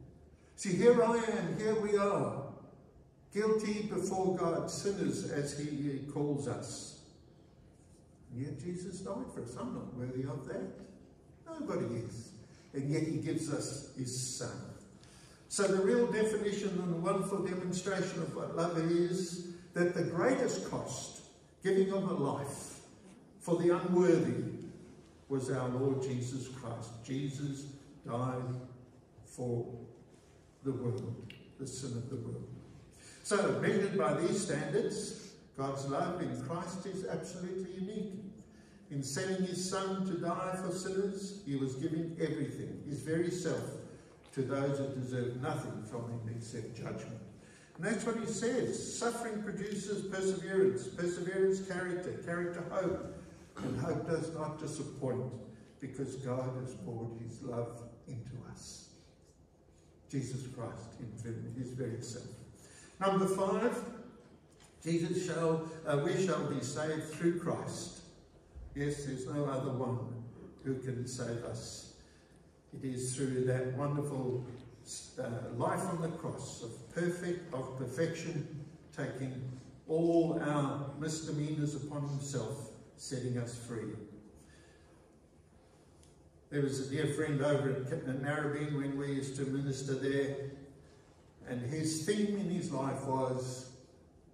See, here I am, here we are, guilty before God, sinners as he calls us. And yet Jesus died for us. I'm not worthy of that. Nobody is and yet he gives us his son. So the real definition and the wonderful demonstration of what love is, that the greatest cost, giving of a life for the unworthy, was our Lord Jesus Christ. Jesus died for the world, the sin of the world. So, measured by these standards, God's love in Christ is absolutely unique. In sending his son to die for sinners, he was giving everything, his very self, to those who deserve nothing from him except judgment. And that's what he says. Suffering produces perseverance, perseverance, character, character, hope. And hope does not disappoint because God has poured his love into us. Jesus Christ in his very self. Number five, Jesus shall, uh, we shall be saved through Christ. Yes, there's no other one who can save us. It is through that wonderful uh, life on the cross of perfect, of perfection, taking all our misdemeanors upon himself, setting us free. There was a dear friend over at Narrabeen when we used to minister there, and his theme in his life was,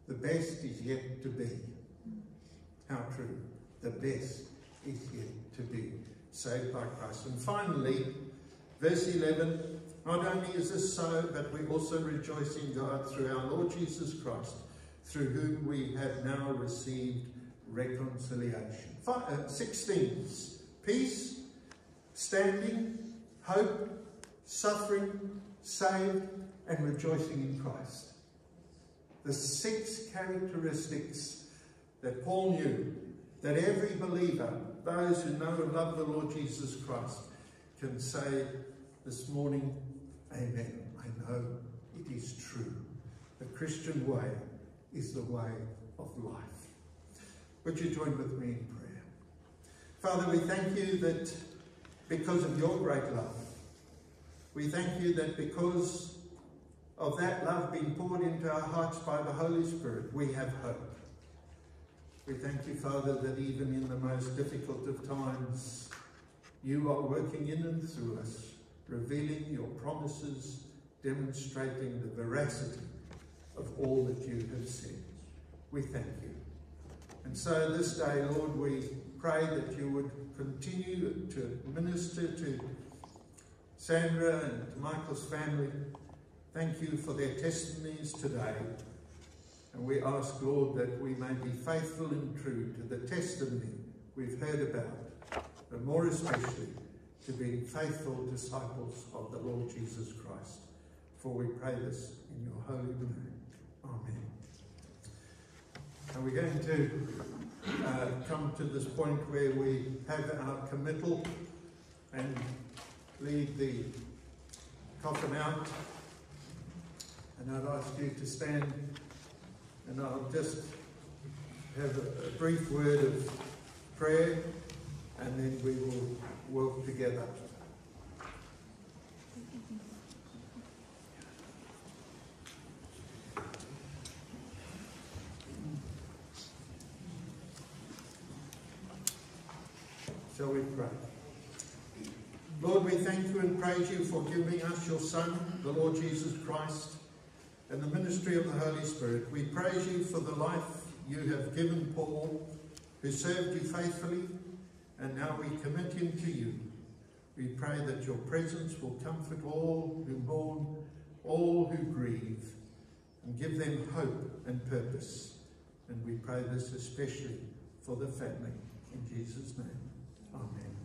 the best is yet to be. How true. The best is yet to be. Saved by Christ. And finally, verse 11, not only is this so, but we also rejoice in God through our Lord Jesus Christ, through whom we have now received reconciliation. Five, uh, six things. Peace, standing, hope, suffering, saved, and rejoicing in Christ. The six characteristics that Paul knew that every believer, those who know and love the Lord Jesus Christ, can say this morning, Amen. I know it is true. The Christian way is the way of life. Would you join with me in prayer? Father, we thank you that because of your great love, we thank you that because of that love being poured into our hearts by the Holy Spirit, we have hope. We thank you, Father, that even in the most difficult of times, you are working in and through us revealing your promises, demonstrating the veracity of all that you have said. We thank you. And so this day, Lord, we pray that you would continue to minister to Sandra and to Michael's family. Thank you for their testimonies today. And we ask, Lord, that we may be faithful and true to the testimony we've heard about, but more especially to be faithful disciples of the Lord Jesus Christ. For we pray this in your holy name. Amen. And we're going to uh, come to this point where we have our committal and lead the coffin out. And I'd ask you to stand and I'll just have a, a brief word of prayer and then we will work together. Shall we pray? Lord, we thank you and praise you for giving us your Son, the Lord Jesus Christ, and the ministry of the Holy Spirit, we praise you for the life you have given Paul, who served you faithfully, and now we commit him to you. We pray that your presence will comfort all who mourn, all who grieve, and give them hope and purpose. And we pray this especially for the family. In Jesus' name, amen.